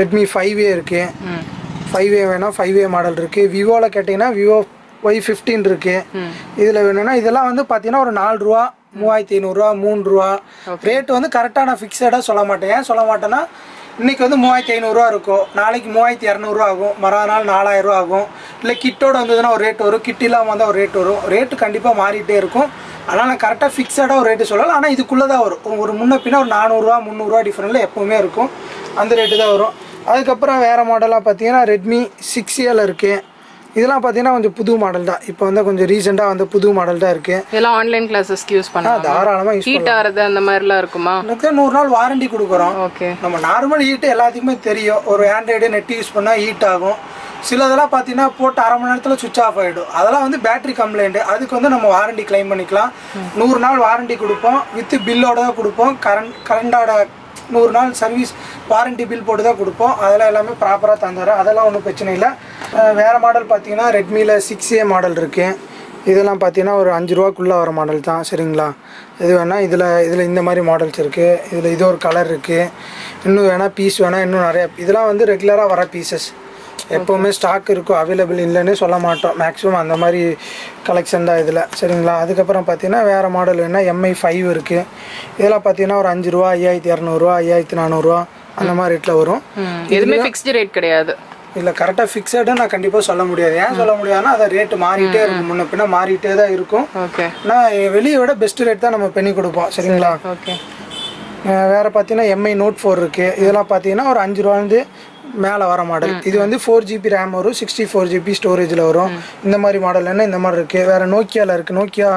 [SPEAKER 4] ரெட்மி ஃபைவ் ஏ இருக்குது ஃபைவ் ஏ வேணால் ஃபைவ் ஏ மாடல் இருக்குது விவோவில் கேட்டிங்கன்னா விவோ ஒய் ஃபிஃப்டீன் இருக்குது இதில் வேணும்னா இதெல்லாம் வந்து பார்த்தீங்கன்னா ஒரு நாலு ரூபா மூவாயிரத்தி ஐநூறுரூவா மூணு ரூபா. ரேட் வந்து கரெக்டாக நான் ஃபிக்ஸடாக சொல்ல மாட்டேன். ஏன் சொல்ல மாட்டேன்னா இன்னைக்கு வந்து மூவாயிரத்தி ஐநூறுரூவா இருக்கும். நாளைக்கு மூவாயிரத்தி இரநூறுவா ஆகும். மறுநாள் நாலாயிரரூவா ஆகும். இல்லை கிட்டோட வந்ததுன்னா ஒரு ரேட் வரும். கிட் இல்லாமல் வந்தால் ஒரு ரேட் வரும். ரேட்டு கண்டிப்பாக மாறிட்டே இருக்கும். அதனால் நான் கரெக்டாக ஃபிக்ஸடாக ஒரு ரேட்டு சொல்லலாம் ஆனால் இதுக்குள்ளே தான் வரும் ஒரு முன்ன பின்னா ஒரு நானூறுரூவா முந்நூறுரூவா டிஃப்ரெண்ட்டில் எப்போவுமே இருக்கும். அந்த ரேட்டு தான் வரும். அதுக்கப்புறம் வேறு மாடலாக பார்த்தீங்கன்னா ரெட்மி சிக்ஸ் ஏல இருக்குது இதெல்லாம் பார்த்தீங்கன்னா கொஞ்சம் புது மாடல் தான். இப்போ வந்து கொஞ்சம் ரீசெண்டாக வந்து புது மாடல் தான் இருக்குது
[SPEAKER 3] இதெல்லாம் ஆன்லைன் கிளாஸஸ்க்கு யூஸ் பண்ணலாம்?
[SPEAKER 4] தாராளமாக யூஸ்
[SPEAKER 3] ஹீட் ஆகிறது அந்த மாதிரிலாம் இருக்குமா?
[SPEAKER 4] எனக்கு நூறு நாள் வாரண்டி கொடுக்குறோம்.
[SPEAKER 3] ஓகே.
[SPEAKER 4] நம்ம நார்மல் ஹீட் எல்லாத்துக்குமே தெரியும். ஒரு ஆண்ட்ராய்டு நெட் யூஸ் பண்ணால் ஹீட் ஆகும். சிலதெல்லாம் பார்த்தீங்கன்னா போட்டு அரை மணி நேரத்தில் சுவிச் ஆஃப் ஆகிடும் அதெல்லாம் வந்து பேட்டரி கம்ப்ளைண்ட் அதுக்கு வந்து நம்ம வாரண்டி கிளைம் பண்ணிக்கலாம். நூறு நாள் வாரண்டி கொடுப்போம். வித் பில்லோட தான் கொடுப்போம். கரண்ட் கரண்டோட நூறு நாள் சர்வீஸ் வாரண்டி பில் போட்டு தான் கொடுப்போம். அதெல்லாம் எல்லாமே ப்ராப்பராக தந்துடுறேன். அதெல்லாம் ஒன்றும் பிரச்சனை இல்லை. வேறு மாடல் பார்த்தீங்கன்னா ரெட்மியில் சிக்ஸ் ஏ மாடல் இருக்குது இதெல்லாம் பார்த்தீங்கன்னா ஒரு அஞ்சு ரூபாக்குள்ளே வர மாடல் தான். சரிங்களா? இது வேணால் இதில் இதில் இந்த மாதிரி மாடல்ஸ் இருக்குது இதில் இது ஒரு கலர் இருக்குது இன்னும் வேணால் பீஸ் வேணால் இன்னும் நிறைய இதெல்லாம் வந்து ரெகுலராக வர பீசஸ் எப்போவுமே ஸ்டாக் இருக்கும் அவைலபிள் இல்லைன்னே சொல்ல மாட்டோம். மேக்ஸிமம் அந்த மாதிரி கலெக்ஷன் தான் இதில். சரிங்களா? அதுக்கப்புறம் பார்த்தீங்கன்னா வேறு மாடல் என்ன? எம்ஐ ஃபைவ் இருக்குது இதெல்லாம் பார்த்தீங்கன்னா ஒரு அஞ்சு ரூபா ஐயாயிரத்தி இரநூறுவா ஐயாயிரத்தி நானூறுரூவா அந்த மாதிரி ரேட்டில் வரும்.
[SPEAKER 3] எதுவுமே ஃபிக்ஸ்டு ரேட் கிடையாது.
[SPEAKER 4] இல்லை கரெக்டாக ஃபிக்ஸடு நான் கண்டிப்பாக சொல்ல முடியாது. ஏன் சொல்ல முடியாதுன்னா அதை ரேட்டு மாறிட்டே இருக்கும். முன்ன பின்ன மாறிட்டே தான் இருக்கும். ஆனால் வெளியே விட பெஸ்ட் ரேட் தான் நம்ம பண்ணி கொடுப்போம். சரிங்களா?
[SPEAKER 3] ஓகே.
[SPEAKER 4] வேற பார்த்தீங்கன்னா எம்ஐ நோட் ஃபோர் இருக்குது இதெல்லாம் பார்த்தீங்கன்னா ஒரு அஞ்சு ரூபாந்து மேலே வர மாடல் இது வந்து ஃபோர் ஜிபி ரேம் வரும் சிக்ஸ்டி ஃபோர் ஜிபி ஸ்டோரேஜில் வரும். இந்த மாதிரி மாடல் என்ன? இந்த மாதிரி இருக்குது வேறு நோக்கியாவில் இருக்குது Nokia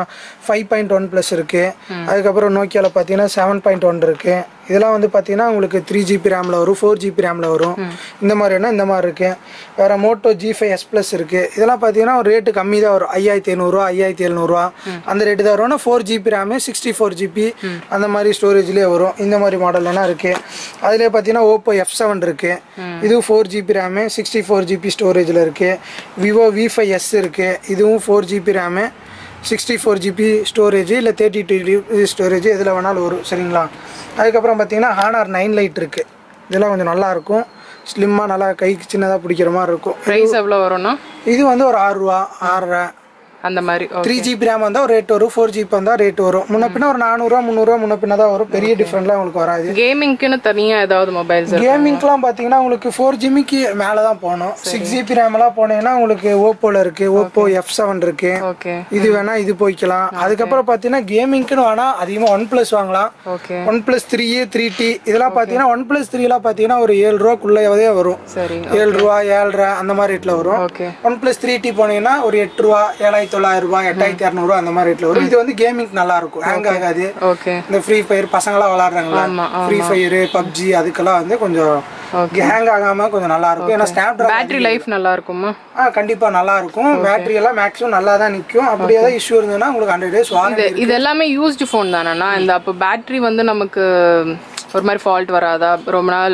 [SPEAKER 4] five point one plus இருக்குது அதுக்கப்புறம் நோக்கியாவில் பார்த்தீங்கன்னா செவன் பாயிண்ட் ஒன் இருக்குது இதெல்லாம் வந்து பார்த்தீங்கன்னா உங்களுக்கு த்ரீ ஜிபி ரேமில் வரும் ஃபோர் ஜிபி ரேமில் வரும். இந்த மாதிரி என்ன இந்த மாதிரி இருக்குது வேறு Moto G five S plus இருக்குது இதெல்லாம் பார்த்தீங்கன்னா ஒரு ரேட்டு கம்மி தான் வரும். ஐயாயிரத்தி ஐநூறுரூவா ஐயாயிரத்தி எழுநூறுவா. அந்த ரேட்டு தான் வரும் four GB RAM sixty four GB அந்த மாதிரி ஸ்டோரேஜ்லேயே வரும். இந்த மாதிரி மாடல்லாம் இருக்குது அதுலேயே பார்த்தீங்கன்னா ஓப்போ எஃப் செவன் இருக்குது இது four GB RAM sixty four GB ஸ்டோரேஜில் இருக்குது விவோ வி ஃபைவ் எஸ் இருக்குது இதுவும் four GB RAM sixty four GB storage இல்லை தேர்ட்டி டூ ஸ்டோரேஜ் எதில் வேணாலும் வரும் சரிங்களா? அதுக்கப்புறம் பார்த்தீங்கன்னா ஹானார் நைன் லைட் இருக்குது இதெல்லாம் கொஞ்சம் நல்லாயிருக்கும் ஸ்லிம்மாக நல்லா கைக்கு சின்னதாக பிடிக்கிற மாதிரி இருக்கும்.
[SPEAKER 3] ப்ரைஸ் எவ்வளோ வரும்னா?
[SPEAKER 4] இது வந்து ஒரு ஆறு ரூபா ஆறரை
[SPEAKER 3] அந்த மாதிரி
[SPEAKER 4] த்ரீ ஜிபி ரேம் வந்தால் ஒரு ரேட் வரும் ஃபோர் ஜிபி வந்தால் ரேட் வரும். முன்ன பின்ன ஒரு நானூறுரூவா முந்நூறுரூவா முன்ன பின்ன தான் வரும். பெரிய டிஃப்ரெண்ட்லாம் உங்களுக்கு வராது.
[SPEAKER 3] கேமிங்க்குன்னு தனியா ஏதாவது மொபைல்ஸ்
[SPEAKER 4] கேமிங்க்குலாம் பார்த்தீங்கன்னா உங்களுக்கு ஃபோர் ஜிபிக்கு மேலே தான் போகணும். சிக்ஸ் ஜிபி ரேம்லாம் போனீங்கன்னா உங்களுக்கு ஓப்போவில் இருக்குது ஓப்போ எஃப் செவன் இருக்குது
[SPEAKER 3] ஓகே
[SPEAKER 4] இது வேணா இது போய்க்கலாம். அதுக்கப்புறம் பார்த்தீங்கன்னா கேமிங்க்குன்னு வேணா அதிகமாக ஒன் ப்ளஸ் வாங்கலாம். One plus three three T இதெல்லாம் பார்த்தீங்கன்னா ஒன் ப்ளஸ் த்ரீலாம் பார்த்தீங்கன்னா ஒரு ஏழு ரூபாக்குள்ளேயே வரும். ஏழு ரூபா ஏழரை அந்த மாதிரி ரேட்டில் வரும். ஒன் ப்ளஸ் த்ரீ டி போனீங்கன்னா ஒரு எட்டு ரூபா ஏழாயிரத்தி தொள்ளாயிரம் ரூபாய் எட்டாயிரத்தி இரநூறுவா அந்த மாதிரி ரேட்டில் வரும். இது வந்து கேமிங் நல்லா இருக்கும் ஹேங் ஆகாது.
[SPEAKER 3] ஓகே
[SPEAKER 4] இந்த ஃப்ரீ ஃபயர் பசங்களாம் விளாடுறாங்களா ஃப்ரீ ஃபயரு பப்ஜி அதுக்கெல்லாம் வந்து கொஞ்சம் ஹேங் ஆகாம கொஞ்சம் நல்லா இருக்கும் ஏன்னா ஸ்னாப்
[SPEAKER 3] பேட்டரி லைஃப் நல்லா இருக்குமா
[SPEAKER 4] ஆ கண்டிப்பா நல்லா இருக்கும் பேட்டரி எல்லாம் மேக்ஸிமம் நல்லா தான் நிற்கும் அப்படி ஏதாவது இஷ்யூ இருந்ததுன்னா உங்களுக்கு ஹண்ட்ரட் டேஸ் வாரண்டி
[SPEAKER 3] இது இது எல்லாமே யூஸ்டு ஃபோன் தானேண்ணா இந்த அப்போ பேட்டரி வந்து நமக்கு ஒரு மாதிரி ஃபால்ட் வராதா? ரொம்ப நாள்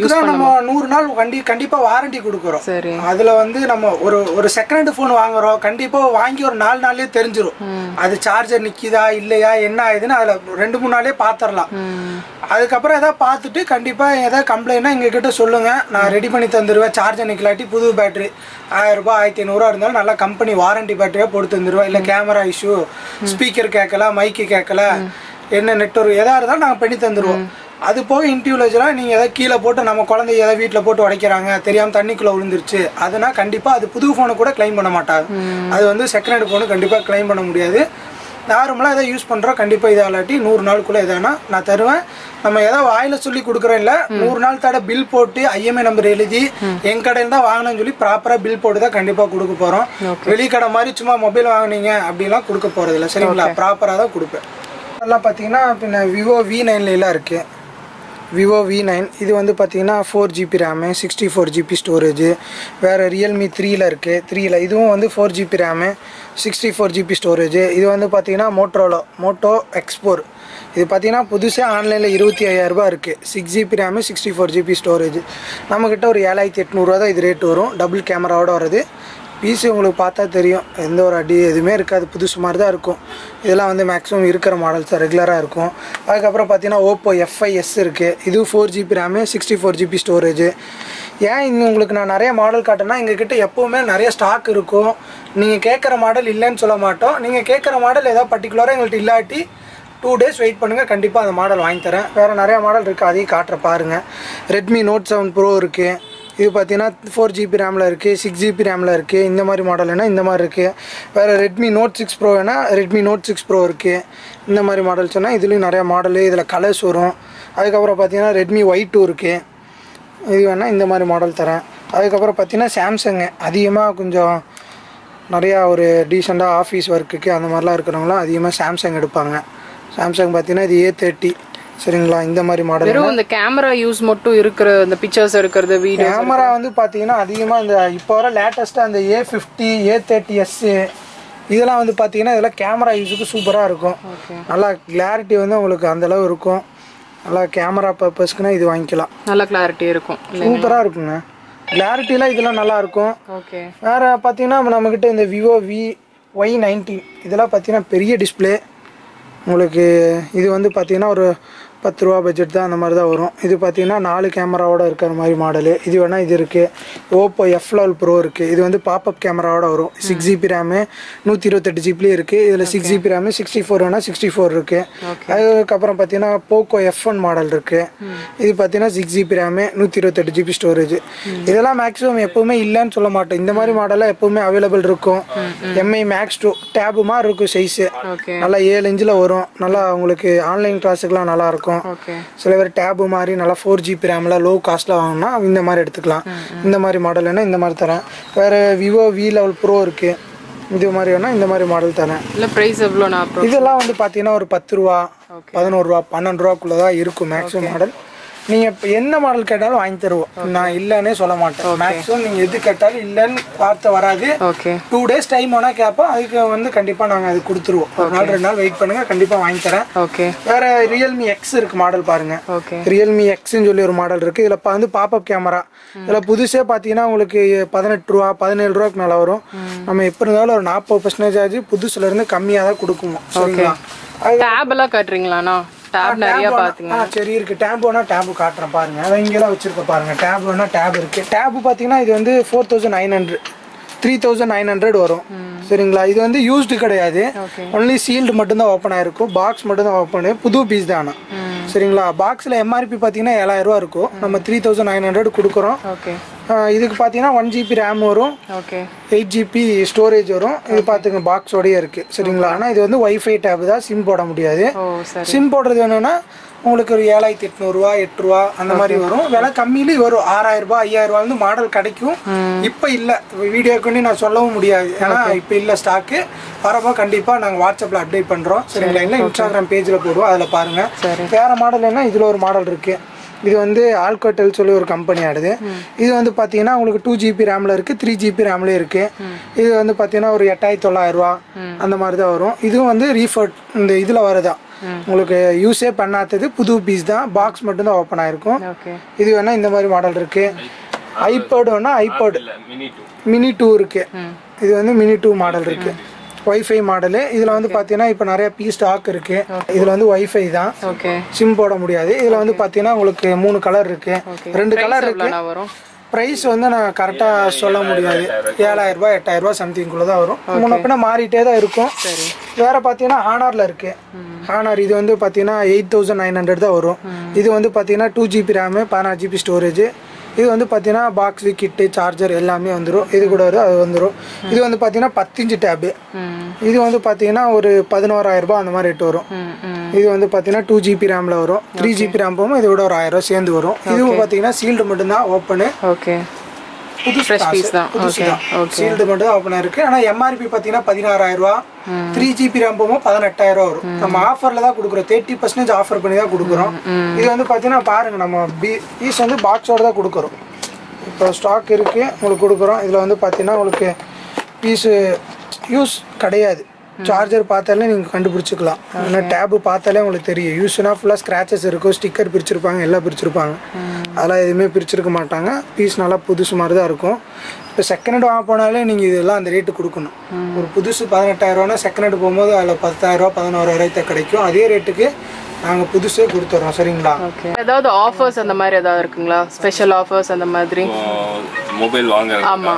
[SPEAKER 3] யூஸ்
[SPEAKER 4] நம்ம நூறு நாள் கண்டி கண்டிப்பா வாரண்டி கொடுக்குறோம்.
[SPEAKER 3] சரி.
[SPEAKER 4] அதுல வந்து நம்ம ஒரு ஒரு செகண்ட் ஃபோன் வாங்குறோம். கண்டிப்பா வாங்கி ஒரு நாலு நாள்லயே தெரிஞ்சிரும். அது சார்ஜர் நிக்குதா இல்லையா என்ன ஆகுதுன்னு அதுல ரெண்டு மூணு நாளே பாத்திரலாம். அதுக்கப்புறம் ஏதாவது பார்த்துட்டு கண்டிப்பா ஏதாவது கம்ப்ளைண்ட்னா எங்க கிட்ட சொல்லுங்க. நான் ரெடி பண்ணி தந்துருவேன். சார்ஜர் நிக்கலாட்டி புது பேட்டரி ஆயிரம் ரூபாய் ஆயிரத்தி ஐநூறுரூவா இருந்தாலும் நல்லா கம்பெனி வாரண்டி பேட்டரியா போட்டு தந்துருவேன். இல்ல கேமரா இஷ்யூ ஸ்பீக்கர் கேட்கல மைக்கு கேட்கல. என்ன நெட்ஒர்க் எதா இருந்தாலும் நாங்கள் பண்ணி தந்துருவோம். அது போக இன்டிவிஜுவலாக நீங்கள் எதாவது கீழே போட்டு நம்ம குழந்தைய ஏதாவது வீட்டில் போட்டு உடைக்கிறாங்க தெரியாமல் தண்ணிக்குள்ளே விழுந்துருச்சு அதுனா கண்டிப்பாக அது புது ஃபோனை கூட க்ளைம் பண்ண மாட்டாங்க. அது வந்து செகண்ட் ஹேண்ட் ஃபோனு கண்டிப்பாக க்ளைம் பண்ண முடியாது. நார்மலாக எதாவது யூஸ் பண்ணுறோம் கண்டிப்பாக இதை இல்லாட்டி நூறு நாளுக்குள்ளே எதானா நான் தருவேன். நம்ம ஏதாவது வாயில் சொல்லி கொடுக்குறோம் இல்லை நூறு நாள் தடவை பில் போட்டு ஐஎம்ஐ நம்பர் எழுதி என் கடையில் தான் வாங்கணும்னு சொல்லி ப்ராப்பராக பில் போட்டு தான் கண்டிப்பாக கொடுக்க போகிறோம் வெளிக்கடை மாதிரி சும்மா மொபைல் வாங்குனீங்க அப்படிலாம் கொடுக்க போகிறதில்ல சரிங்களா? ப்ராப்பராக தான் கொடுப்பேன். அதெல்லாம் பார்த்தீங்கன்னா பின்ன விவோ வி நைன்லாம் இருக்குது விவோ வி நைன் இது வந்து பார்த்தீங்கன்னா four GB RAM sixty four GB storage வேறு ரியல்மி த்ரீயில் இருக்குது த்ரீயில் இதுவும் வந்து four GB RAM sixty four GB storage இது வந்து பார்த்தீங்கன்னா மோட்ரோலோ மோட்டோ எக்ஸ்போர் இது பார்த்தீங்கன்னா புதுசாக ஆன்லைனில் இருபத்தி ஐயாயிரரூபா இருக்குது six GB RAM sixty four GB storage நம்மக்கிட்ட ஒரு ஏழாயிரத்தி எட்நூறுரூவா தான் இது ரேட் வரும். டபுள் கேமராவோட வருது பிசி உங்களுக்கு பார்த்தா தெரியும். எந்த ஒரு அடி எதுவுமே இருக்காது. புதுசு மாதிரி தான் இருக்கும். இதெல்லாம் வந்து மேக்ஸிமம் இருக்கிற மாடல்ஸ் ரெகுலராக இருக்கும். அதுக்கப்புறம் பார்த்தீங்கன்னா ஓப்போ எஃப்ஐஎஸ் இருக்குது இது four GB RAM sixty four GB storage ஏன் இங்கே உங்களுக்கு நான் நிறைய மாடல் காட்டினா எங்ககிட்ட எப்போவுமே நிறைய ஸ்டாக் இருக்கும். நீங்கள் கேட்குற மாடல் இல்லைன்னு சொல்ல மாட்டோம். நீங்கள் கேட்குற மாடல் ஏதாவது பர்டிகுலராக எங்கள்கிட்ட இல்லாட்டி டூ டேஸ் வெயிட் பண்ணுங்கள் கண்டிப்பாக அந்த மாடல் வாங்கி தரேன். வேறு நிறையா மாடல் இருக்குது அதையும் காட்டுற பாருங்கள் ரெட்மி நோட் செவன் ப்ரோ இருக்குது இது பார்த்தீங்கன்னா ஃபோர் ஜிபி ரேமில் இருக்குது சிக்ஸ் ஜிபி ரேமில் இருக்குது இந்த மாதிரி மாடல் வேணால் இந்த மாதிரி இருக்குது வேறு ரெட்மி நோட் சிக்ஸ் ப்ரோ வேணால் ரெட்மி நோட் சிக்ஸ் ப்ரோ இருக்குது இந்த மாதிரி மாடல் சொன்னால் இதுலேயும் நிறையா மாடலு இதில் கலர்ஸ் வரும். அதுக்கப்புறம் பார்த்தீங்கன்னா ரெட்மி ஒய் டூ இருக்குது இது வேணால் இந்த மாதிரி மாடல் தரேன். அதுக்கப்புறம் பார்த்தீங்கன்னா சாம்சங்கு அதிகமாக கொஞ்சம் நிறையா ஒரு டீசெண்டாக ஆஃபீஸ் ஒர்க்குக்கு அந்த மாதிரிலாம் இருக்கிறவங்களாம் அதிகமாக சாம்சங் எடுப்பாங்க. சாம்சங் பார்த்தீங்கன்னா இது ஏ தேர்ட்டி சரிங்களா? இந்த மாதிரி மாடல்
[SPEAKER 3] வெறும் இந்த கேமரா யூஸ் மட்டும் இருக்கிற இந்த பிக்சர்ஸ் எடுக்கிறது வீடியோ
[SPEAKER 4] கேமரா வந்து பார்த்தீங்கன்னா அதிகமாக இந்த இப்போ வர லேட்டஸ்ட்டாக அந்த A fifty A thirty S இதெல்லாம் வந்து பார்த்தீங்கன்னா இதெல்லாம் கேமரா யூஸுக்கு சூப்பராக இருக்கும். நல்லா கிளாரிட்டி வந்து உங்களுக்கு அந்த அளவு இருக்கும். நல்லா கேமரா பர்பஸ்க்குனா இது வாங்கிக்கலாம்.
[SPEAKER 3] நல்ல கிளாரிட்டி இருக்கும்.
[SPEAKER 4] சூப்பராக இருக்குங்க. கிளாரிட்டிலாம் இதெல்லாம் நல்லா இருக்கும்.
[SPEAKER 3] ஓகே
[SPEAKER 4] வேறு பார்த்தீங்கன்னா நம்மக்கிட்ட இந்த விவோ வி ஒய் நைன்டீன் இதெல்லாம் பார்த்தீங்கன்னா பெரிய டிஸ்பிளே உங்களுக்கு இது வந்து பார்த்தீங்கன்னா ஒரு பத்து ரூபா பட்ஜெட் தான் அந்த மாதிரி தான் வரும். இது பார்த்தீங்கன்னா நாலு கேமராவோட இருக்கிற மாதிரி மாடலு இது வேணால் இது இருக்குது ஓப்போ எஃப் லெவல் ப்ரோ இருக்குது இது வந்து பாப்அப் கேமராவோட வரும். சிக்ஸ் ஜிபி ரேமு நூற்றி இருபத்தெட்டு ஜிபிலேயும் இருக்குது இதில் six GB RAM sixty four வேணால் சிக்ஸ்டி ஃபோர் இருக்குது அதுக்கப்புறம் பார்த்தீங்கன்னா போக்கோ எஃப் ஒன் மாடல் இருக்குது இது பார்த்தீங்கன்னா சிக்ஸ் ஜிபி ரேமு நூற்றி இருபத்தெட்டு ஜிபி ஸ்டோரேஜ் இதெல்லாம் மேக்ஸிமம் எப்பவுமே இல்லைன்னு சொல்ல மாட்டோம். இந்த மாதிரி மாடலாம் எப்பவுமே அவைலபிள் இருக்கும். எம்ஐ மேக்ஸ் டூ டேபு மாதிரி இருக்கும் சைஸு நல்லா ஏழு இன்ச்சில் வரும். நல்லா உங்களுக்கு ஆன்லைன் கிளாஸுக்குலாம் நல்லா இருக்கும். சில பேர் டேபு மாதிரி நல்லா ஃபோர் ஜிபி ரேமில் லோ காஸ்ட்டில் வாங்கினா இந்த மாதிரி எடுத்துக்கலாம். இந்த மாதிரி மாடல் வேணால் இந்த மாதிரி தரேன். வேறு விவோ வி லெவல் ப்ரோ இருக்குது இது மாதிரி வேணால் இந்த மாதிரி மாடல் தரேன்.
[SPEAKER 3] இல்லை ப்ரைஸ் அப்புறம்
[SPEAKER 4] இதெல்லாம் வந்து பார்த்தீங்கன்னா ஒரு பத்து ரூபா பதினோரு ரூபா பன்னெண்டு ரூபாக்குள்ள தான் இருக்கும் மேக்ஸிமம் மாடல் நீங்கள் இப்போ என்ன மாடல் கேட்டாலும் வாங்கி தருவோம். நான் இல்லைன்னே சொல்ல மாட்டேன். மேக்ஸிமம் நீங்கள் எது கேட்டாலும் இல்லைன்னு வார்த்தை வராது. டூ டேஸ் டைம் வேணால் கேட்போம். அதுக்கு வந்து கண்டிப்பாக நாங்கள் அது கொடுத்துருவோம். ஒரு நாள் ரெண்டு நாள் வெயிட் பண்ணுங்கள் கண்டிப்பாக வாங்கி தரேன்.
[SPEAKER 3] ஓகே
[SPEAKER 4] வேற ரியல்மி எக்ஸ் இருக்கு மாடல் பாருங்க.
[SPEAKER 3] ஓகே
[SPEAKER 4] ரியல்மி எக்ஸ்ன்னு சொல்லி ஒரு மாடல் இருக்கு. இதுல வந்து பாப்அப் கேமரா இதுல புதுசே பாத்தீங்கன்னா உங்களுக்கு பதினெட்டு ரூபா பதினேழு ரூபாய்க்கு மேல வரும். நம்ம எப்ப இருந்தாலும் ஒரு நாற்பது பர்சன்டேஜ் ஆச்சு. புதுசுல இருந்து கம்மியா தான் கொடுக்குவோம் சரிங்களா?
[SPEAKER 3] டேப் எல்லாம் காட்டுறீங்களாண்ணா? டேப் நிறைய பாத்துங்க
[SPEAKER 4] சரி இருக்கு. டேப் வேணா டேப் காட்டுறேன் பாருங்க. இங்கெல்லாம் வச்சிருக்க பாருங்க. டேப் வேணா டேப் இருக்கு. டேப் பாத்தீங்கன்னா இது வந்து four thousand nine hundred three thousand nine hundred வரும். சரிங்களா? இது வந்து யூஸ்டு கிடையாது. ஒன்லி சீல்டு மட்டும்தான் ஓப்பன் ஆயிருக்கும். பாக்ஸ் மட்டும்தான் ஓப்பன் புது பீஸ் தான். சரிங்களா? பாக்ஸில் எம்ஆர்பி பார்த்தீங்கன்னா ஏழாயிரம் ரூபா இருக்கும். நம்ம த்ரீ தௌசண்ட் நைன் ஹண்ட்ரட் கொடுக்குறோம். இதுக்கு பார்த்தீங்கன்னா ஒன் ஜிபி ரேம் வரும். எயிட் ஜிபி ஸ்டோரேஜ் வரும். இது பார்த்துங்க பாக்ஸோடயே இருக்கு. சரிங்களா? ஆனால் இது வந்து ஒய்ஃபை டேப் தான் சிம் போட முடியாது. சிம் போடுறது வேணும்னா உங்களுக்கு ஒரு ஏழாயிரத்தி எட்நூறுவா எட்டு ரூபா அந்த மாதிரி வரும். விலை கம்மியிலேயும் வரும். ஆறாயிரம் ரூபாய் ஐயாயிரம் ரூபா வந்து மாடல் கிடைக்கும். இப்போ இல்லை. வீடியோக்கு நான் சொல்லவும் முடியாது. ஏன்னா இப்போ இல்லை ஸ்டாக்கு வரப்போ கண்டிப்பாக நாங்கள் வாட்ஸ்அப்பில் அப்டேட் பண்ணுறோம் சரிங்களா? இல்லை இன்ஸ்டாகிராம் பேஜில் போடுவோம். அதில் பாருங்கள் வேறு மாடல் என்ன? இதில் ஒரு மாடல் இருக்குது இது வந்து ஆல்கோட்டல் சொல்லி ஒரு கம்பெனி ஆடுது. இது வந்து பார்த்தீங்கன்னா உங்களுக்கு டூ ஜிபி ரேமில் இருக்குது த்ரீ ஜிபி ரேம்லேயும் இருக்குது இது வந்து பார்த்தீங்கன்னா ஒரு எட்டாயிரத்தி தொள்ளாயிரம் ரூபா. அந்த மாதிரி தான் வரும். இதுவும் வந்து ரீஃபர்ட் இந்த இதில் வரதான் உங்களுக்கு யூஸே பண்ணாதது புது பீஸ் தான். பாக்ஸ் மட்டும்தான் ஓப்பன் ஆயிருக்கும். இது வேணா இந்த மாதிரி மாடல் இருக்கு. ஐபேட் வேணா ஐபேட்
[SPEAKER 2] இல்ல மினி டூ
[SPEAKER 4] இருக்கு. இது வந்து மினி டூ மாடல் இருக்கு. ஒய்ஃபை மாடலு இதில் வந்து பார்த்தீங்கன்னா இப்போ நிறைய பீ ஸ்டாக் இருக்கு. இதில் வந்து ஒய்ஃபை தான்.
[SPEAKER 3] ஓகே
[SPEAKER 4] சிம் போட முடியாது. இதில் வந்து பார்த்தீங்கன்னா உங்களுக்கு மூணு கலர் இருக்கு. ரெண்டு கலர் இருக்கு. ப்ரைஸ் வந்து நான் கரெக்டாக சொல்ல முடியாது. ஏழாயிரம் ரூபாய் எட்டாயிரம் ரூபாய் சம்திங்குள்ள தான் வரும் முன்ன பின்ன மாறிட்டே தான் இருக்கும். வேற பார்த்தீங்கன்னா ஹானார்ல இருக்கு. ஹானார் இது வந்து பார்த்தீங்கன்னா எயிட் தௌசண்ட் நைன் ஹண்ட்ரட் தான் வரும். இது வந்து பார்த்தீங்கன்னா டூ ஜிபி ரேமு பதினாறு ஜிபி ஸ்டோரேஜ் இது வந்து பார்த்தீங்கன்னா பாக்ஸு கிட்டு சார்ஜர் எல்லாமே வந்துடும் இது கூட வரும் அது வந்துடும் இது வந்து பார்த்தீங்கன்னா பத்து இன்ச்சு டேபு இது வந்து பார்த்தீங்கன்னா ஒரு பதினோராயிரம் ரூபாய் அந்த மாதிரி ரேட் வரும். இது வந்து பார்த்தீங்கன்னா டூ ஜிபி ரேமில் வரும். த்ரீ ஜிபி ரேம் போகும் இதோட ஒரு ஆயிரம் சேர்ந்து வரும். இதுவும் பார்த்தீங்கன்னா சீல்டு மட்டும்தான் ஓப்பனு
[SPEAKER 3] ஓகே Fresh
[SPEAKER 4] தான்
[SPEAKER 3] piece தான்.
[SPEAKER 4] தான்.
[SPEAKER 3] Okay.
[SPEAKER 4] சீல்டு மட்டும் தான் ஓப்பன் இருக்கு. ஆனா எம்ஆர்பி பாத்தீங்கன்னா பதினாறாயிரம் ரூபா த்ரீ ஜிபி ரேம் போகும்போது பதினெட்டாயிரம் ரூபா வரும். நம்ம ஆஃபர்ல தான் கொடுக்குறோம். தேர்ட்டி பர்சன்டேஜ் ஆஃபர் பண்ணி தான் கொடுக்குறோம். இது வந்து பாத்தீங்கன்னா பாருங்க நம்ம பீஸ் வந்து பாக்ஸோட தான் கொடுக்குறோம். இப்போ ஸ்டாக் இருக்கு. உங்களுக்கு கொடுக்குறோம். இதுல வந்து பாத்தீங்கன்னா உங்களுக்கு பீஸு யூஸ் கிடையாது. சார்ஜர் பார்த்தாலே நீங்கள் கண்டுபிடிச்சிக்கலாம். ஏன்னா டேபு பார்த்தாலே உங்களுக்கு தெரியும். யூஸ்னா ஃபுல்லாக ஸ்க்ராச்சஸ் இருக்கும் ஸ்டிக்கர் பிரிச்சிருப்பாங்க எல்லாம் பிரிச்சிருப்பாங்க. அதெல்லாம் எதுவுமே பிரிச்சிருக்க மாட்டாங்க. பீஸ் நல்லா புதுசு மாதிரி தான் இருக்கும். இப்போ செகண்ட் ஹேண்ட் வாங்க போனாலே நீங்கள் இதெல்லாம் அந்த ரேட்டு கொடுக்கணும். ஒரு புதுசு பதினெட்டாயிரரூவானா செகண்ட் ஹேண்ட் போகும்போது அதில் பத்தாயிரரூவா பதினோராயிரத்தை கிடைக்கும். அதே ரேட்டுக்கு நாங்கள் புதுசே கொடுத்துட்றோம் சரிங்களா?
[SPEAKER 3] ஏதாவது ஆஃபர்ஸ் அந்த மாதிரி ஏதாவது இருக்குங்களா? ஸ்பெஷல் ஆஃபர்ஸ் அந்த மாதிரி?
[SPEAKER 2] மொபைல் வாங்குறாங்க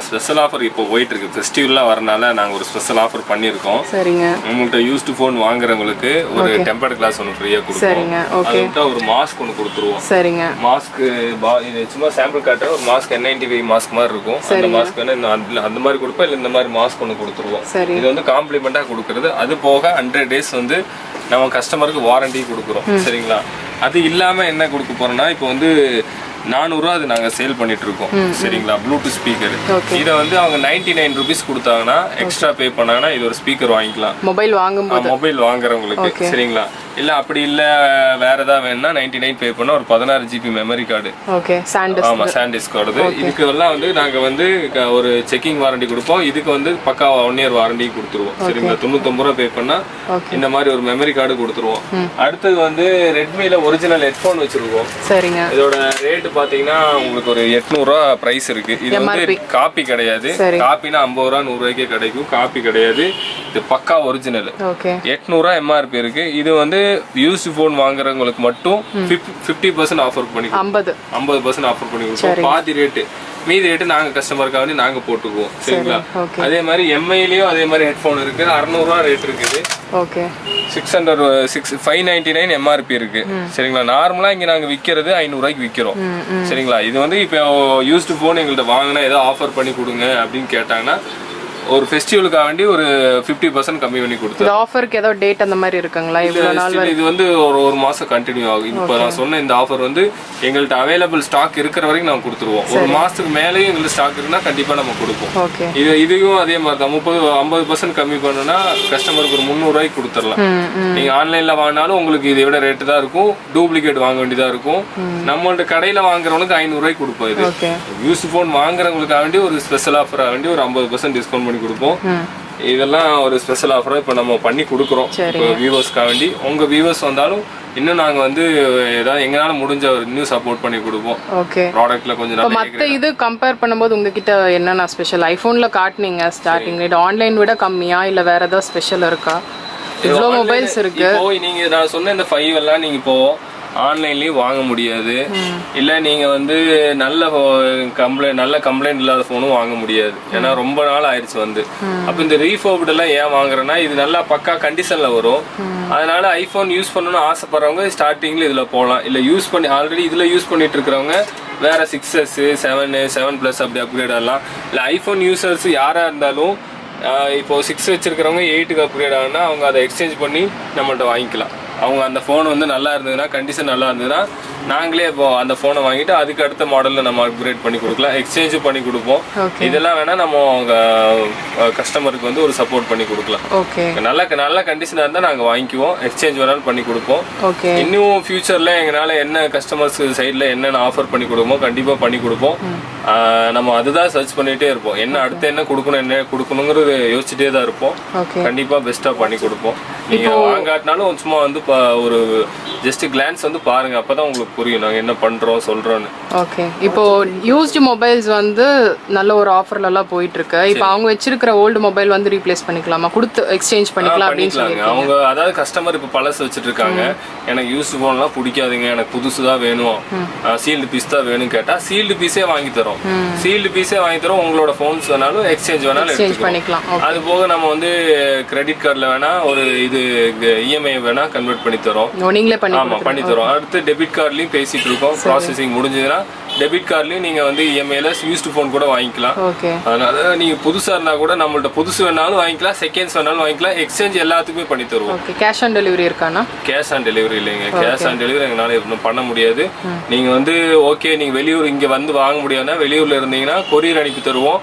[SPEAKER 2] ஸ்பெஷல் ஆஃபர் இப்போ போயிட்டு இருக்கு ஃபெஸ்டிவல்லாம் வரனால நாங்கள் ஒரு ஸ்பெஷல் ஆஃபர் பண்ணியிருக்கோம்.
[SPEAKER 3] சரிங்க.
[SPEAKER 2] உங்கள்கிட்ட யூஸ்டு ஃபோன் வாங்குறவங்களுக்கு ஒரு டெம்பர்ட் கிளாஸ் ஒன்று ஃப்ரீயாக கொடுப்போம்.
[SPEAKER 3] சரிங்க.
[SPEAKER 2] விட்டா ஒரு மாஸ்க் ஒன்று கொடுத்துருவோம்.
[SPEAKER 3] சரிங்க.
[SPEAKER 2] மாஸ்க் சும்மா சாம்பிள் காட்டுற ஒரு mask N ninety five mask மாதிரி இருக்கும். அந்த மாஸ்க் வேணா அந்த- மாதிரி கொடுப்போம். இல்லை இந்த மாதிரி மாஸ்க் ஒன்று கொடுத்துருவோம். இது வந்து காம்ப்ளிமெண்ட்டாக கொடுக்கறது. அது போக ஹண்ட்ரட் டேஸ் வந்து நம்ம கஸ்டமருக்கு வாரண்டி கொடுக்குறோம். சரிங்களா? அது இல்லாம என்ன கொடுக்க போறோம்னா இப்போ வந்து நானூறுரூவா அது நாங்கள் சேல் பண்ணிட்டு இருக்கோம். சரிங்களா? ப்ளூடூத் ஸ்பீக்கர் இதை. வந்து அவங்க நைன்டி நைன் ருபீஸ் கொடுத்தாங்கன்னா எக்ஸ்ட்ரா பே பண்ணாங்கன்னா இது ஒரு ஸ்பீக்கர் வாங்கிக்கலாம்.
[SPEAKER 3] மொபைல் வாங்கும்போது.
[SPEAKER 2] மொபைல் வாங்குறவங்களுக்கு சரிங்களா? இல்ல அப்படி இல்ல வேற ஏதாவது வேணும்னா நைன்டி நைன் பே பண்ணா ஒரு பதினாறு ஜிபி மெமரி கார்டு
[SPEAKER 3] ஓகே
[SPEAKER 2] ஆமா சாண்டிஸ்க் வருது இதுக்கு எல்லாம் வந்து நாங்க வந்து ஒரு செக்கிங் வாரண்டி கொடுப்போம். இதுக்கு வந்து பக்கா ஒன் இயர் வாரண்டி கொடுத்துருவோம். சரிங்களா? தொண்ணூத்தொம்பது ரூபா பே பண்ணா இந்த மாதிரி ஒரு மெமரி கார்டு கொடுத்துருவோம். அடுத்தது வந்து ரெட்மில ஒரிஜினல் ஹெட்ஃபோன் வச்சிருக்கோம்.
[SPEAKER 3] சரிங்க.
[SPEAKER 2] இதோட ரேட் பாத்தீங்கன்னா உங்களுக்கு ஒரு எட்நூறுரூவா பிரைஸ் இருக்கு. இது வந்து காப்பி கிடையாது. காப்பினா ஐம்பது ரூபா நூறு ரூபாய்க்கே கிடைக்கும். காப்பி கிடையாது. இது பக்கா ஒரிஜினல் எட்நூறுவா எம்ஆர்பி இருக்கு. இது வந்து யூஸ்டு ஃபோன் வாங்குறவங்களுக்கு மட்டும் ஃபிஃப்டி பர்சன்ட் ஆஃபர் பண்ணி
[SPEAKER 3] ஐம்பது.
[SPEAKER 2] ஐம்பது பர்சன்ட் ஆஃபர் பண்ணி கொடுப்போம் பாதி ரேட்டு மீதி ரேட்டு நாங்க கஸ்டமருக்காக வேண்டி நாங்க போட்டுக்குவோம் சரிங்களா. அதே மாதிரி எம்ஐலயும் அதே மாதிரி ஹெட்ஃபோன் இருக்கு அறுநூறுவா ரேட் இருக்குது.
[SPEAKER 3] Okay
[SPEAKER 2] six hundred six five ninety nine MRP இருக்கு சரிங்களா? நார்மலா இங்க நாங்க விக்கிறது ஐநூறுரூவாய்க்கு விக்கிறோம் சரிங்களா? இது வந்து இப்போ யூஸ்டு ஃபோன் எங்கள்கிட்ட வாங்கினா ஏதோ ஆஃபர் பண்ணி கொடுங்க அப்படின்னு கேட்டாங்கன்னா ஒரு ஃபெஸ்டிவலுக்காக வேண்டி ஒரு ஃபிஃப்டி பர்சன்ட் கம்மி பண்ணி கொடுத்து
[SPEAKER 3] இந்த ஆஃபருக்கு ஏதோ டேட் அந்த மாதிரி இருக்குங்களா? இவ்வளோ நாள்
[SPEAKER 2] இது வந்து ஒரு ஒரு மாசம் கண்டினியூ ஆகும். இப்போ நான் சொன்ன இந்த ஆஃபர் வந்து எங்கள்கிட்ட அவைலபிள் ஸ்டாக் இருக்கிற வரைக்கும் நாங்க கொடுத்துருவோம். ஒரு மாசத்துக்கு மேலேயும் எங்களுக்கு ஸ்டாக் இருக்குன்னா கண்டிப்பா நம்ம கொடுப்போம். இது இதுவும் அதே மாதிரி தான் முப்பது ஐம்பது பர்சன்ட் கம்மி பண்ணுனா கஸ்டமருக்கு ஒரு முந்நூறுரூவாய்க்கு கொடுத்துடலாம். நீங்க ஆன்லைன்ல வாங்கினாலும் உங்களுக்கு இதை விட ரேட்டு தான் இருக்கும். டூப்ளிகேட் வாங்க வேண்டியதா இருக்கும். நம்மள்ட்ட கடையில வாங்குறவங்களுக்கு ஐநூறுரூவாய்க்கு கொடுப்போம் இது. யூஸ் ஃபோன் வாங்குறவங்களுக்காக வேண்டி ஒரு ஸ்பெஷல் ஆஃபராக வேண்டி ஒரு ஐம்பது பர்சன்ட் டிஸ்கவுண்ட் பண்ணி கொடுப்போம். இதெல்லாம் ஒரு ஸ்பெஷல் ஆஃபராக இப்போ நம்ம பண்ணி கொடுக்குறோம். இப்போ வியூவர்ஸ்க்காக வேண்டி. உங்க வியூவர்ஸ் வந்தாலும் இன்னும் நாங்க வந்து ஏதாவது எங்களால முடிஞ்ச ஒரு இன்னும் சப்போர்ட் பண்ணி கொடுப்போம்.
[SPEAKER 3] ஓகே.
[SPEAKER 2] ப்ராடக்ட்ல கொஞ்சம்
[SPEAKER 3] மற்ற இது கம்பேர் பண்ணும்போது உங்ககிட்ட என்னென்ன ஸ்பெஷல் ஐஃபோனில் காட்டுனீங்க ஸ்டார்டிங் ரேட் ஆன்லைன் விட கம்மியா? இல்லை வேற ஏதாவது ஸ்பெஷல் இருக்கா? இவ்வளோ மொபைல்ஸ் இருக்கு.
[SPEAKER 2] இப்போ நீங்க நான் சொன்ன இந்த ஃபைவ் எல்லாம் நீங்க இப்போ ஆன்லைன்லயும் வாங்க முடியாது. இல்ல நீங்க வந்து நல்ல கம்ப்ளைண்ட் நல்ல கம்ப்ளைண்ட் இல்லாத போனும் வாங்க முடியாது. ஏன்னா ரொம்ப நாள் ஆயிடுச்சு வந்து. அப்ப இந்த ரீஃபோர்ட் எல்லாம் ஏன் வாங்குறேன்னா இது நல்லா பக்கா கண்டிஷன்ல வரும். அதனால ஐபோன் யூஸ் பண்ணணும்னு ஆசைப்படுறவங்க ஸ்டார்டிங்ல இதுல போகலாம் இல்ல யூஸ் பண்ணி ஆல்ரெடி இதுல யூஸ் பண்ணிட்டு இருக்கிறவங்க வேற six S seven seven plus அப்படி அப்கிரேட் ஆகலாம். இல்ல ஐபோன் யூசர்ஸ் யாரா இருந்தாலும் இப்போ சிக்ஸ் வச்சிருக்கிறவங்க எயிட்டுக்கு அப்கிரேட் ஆகுனா அவங்க அதை எக்ஸ்சேஞ்ச் பண்ணி நம்மள்ட்ட வாங்கிக்கலாம். அவங்க அந்த ஃபோன் வந்து நல்லா இருந்ததுன்னா கண்டிஷன் நல்லா இருந்ததுன்னா நாங்களே இப்போ அந்த ஃபோனை வாங்கிட்டு அதுக்கு அடுத்த மாடலில் நம்ம அப்கிரேட் பண்ணி கொடுக்கலாம். எக்ஸ்சேஞ்சும் பண்ணி கொடுப்போம். இதெல்லாம் வேணா நம்ம அவங்க கஸ்டமருக்கு வந்து ஒரு சப்போர்ட் பண்ணி கொடுக்கலாம்.
[SPEAKER 3] ஓகே
[SPEAKER 2] நல்ல நல்ல கண்டிஷனாக இருந்தால் நாங்கள் வாங்கிக்குவோம். எக்ஸ்சேஞ்ச் வேணாலும் பண்ணி கொடுப்போம்.
[SPEAKER 3] ஓகே
[SPEAKER 2] இன்னும் ஃபியூச்சர்ல எங்களால என்ன கஸ்டமர்ஸ் சைடுல என்னென்ன ஆஃபர் பண்ணி கொடுப்போம் கண்டிப்பா பண்ணி கொடுப்போம். நம்ம அதுதான் சர்ச் பண்ணிட்டே இருப்போம். என்ன அடுத்து என்ன கொடுக்கணும் என்ன கொடுக்கணுங்கிறது யோசிச்சுட்டே தான் இருப்போம். கண்டிப்பா பெஸ்டா பண்ணி கொடுப்போம். நீங்க வாங்காட்டினாலும் சும்மா வந்து ஒரு ஜஸ்ட் கிளான்ஸ் வந்து பாருங்க. அப்பதான் உங்களுக்கு புரியும். நாங்க என்ன பண்றோம் சொல்றோம்னு.
[SPEAKER 3] ஓகே இப்போ யூஸ்டு மொபைல்ஸ் வந்து நல்ல ஒரு ஆஃபர்ல எல்லாம் போயிட்டு இருக்கு இப்போ அவங்க வச்சிருக்கிற ஓல்டு மொபைல் வந்து ரீப்ளேஸ் பண்ணிக்கலாமா? கொடுத்து எக்ஸ்சேஞ்ச் பண்ணிக்கலாம் அப்படின்னு சொல்லி
[SPEAKER 2] அவங்க அதாவது கஸ்டமர் இப்ப பழசு வச்சிட்டு இருக்காங்க எனக்கு யூஸ் போன்லாம் பிடிக்காதுங்க. எனக்கு புதுசு தான் வேணும் சீல்டு பீஸ் தான் வேணும் கேட்டா சீல்டு பீஸே வாங்கி தரோம் சீல்டு பீஸே வாங்கி தரோம் உங்களோட போன்ஸ் வேணாலும் எக்ஸ்சேஞ்ச் வேணாலும்
[SPEAKER 3] எக்ஸ்சேஞ்ச் பண்ணிக்கலாம்.
[SPEAKER 2] அது போக நம்ம வந்து கிரெடிட் கார்டுல வேணா ஒரு இது இஎம்ஐ வேணா கன்வெர்ட் பண்ணி தரோம்.
[SPEAKER 3] நீங்களே பண்ணி
[SPEAKER 2] ஆமா பண்ணி தரோம். அடுத்து டெபிட் கார்டுலயும் பேசிட்டு இருக்கோம். ப்ராசஸிங் முடிஞ்சதுன்னா டெபிட் கார்டுலயும் நீங்க வந்து இஎம்ஐல யூஸ்டு போன் கூட வாங்கிக்கலாம். அதனால நீங்க புதுசா இருந்தா கூட நம்மள்ட்ட புதுசு வேணாலும் வாங்கிக்கலாம் செகண்ட்ஸ் வேணாலும் வாங்கிக்கலாம் எக்ஸ்சேஞ்ச் எல்லாத்துக்குமே பண்ணி தருவோம்.
[SPEAKER 3] கேஷ் ஆன் டெலிவரி இருக்கானா?
[SPEAKER 2] கேஷ் ஆன் டெலிவரி இல்லைங்க. கேஷ் ஆன் டெலிவரி எங்களால இன்னும் பண்ண முடியாது. நீங்க வந்து ஓகே நீங்க வெளியூர் இங்க வந்து வாங்க முடியாதுன்னா வெளியூர்ல இருந்தீங்கன்னா கொரியர் அனுப்பி தருவோம்.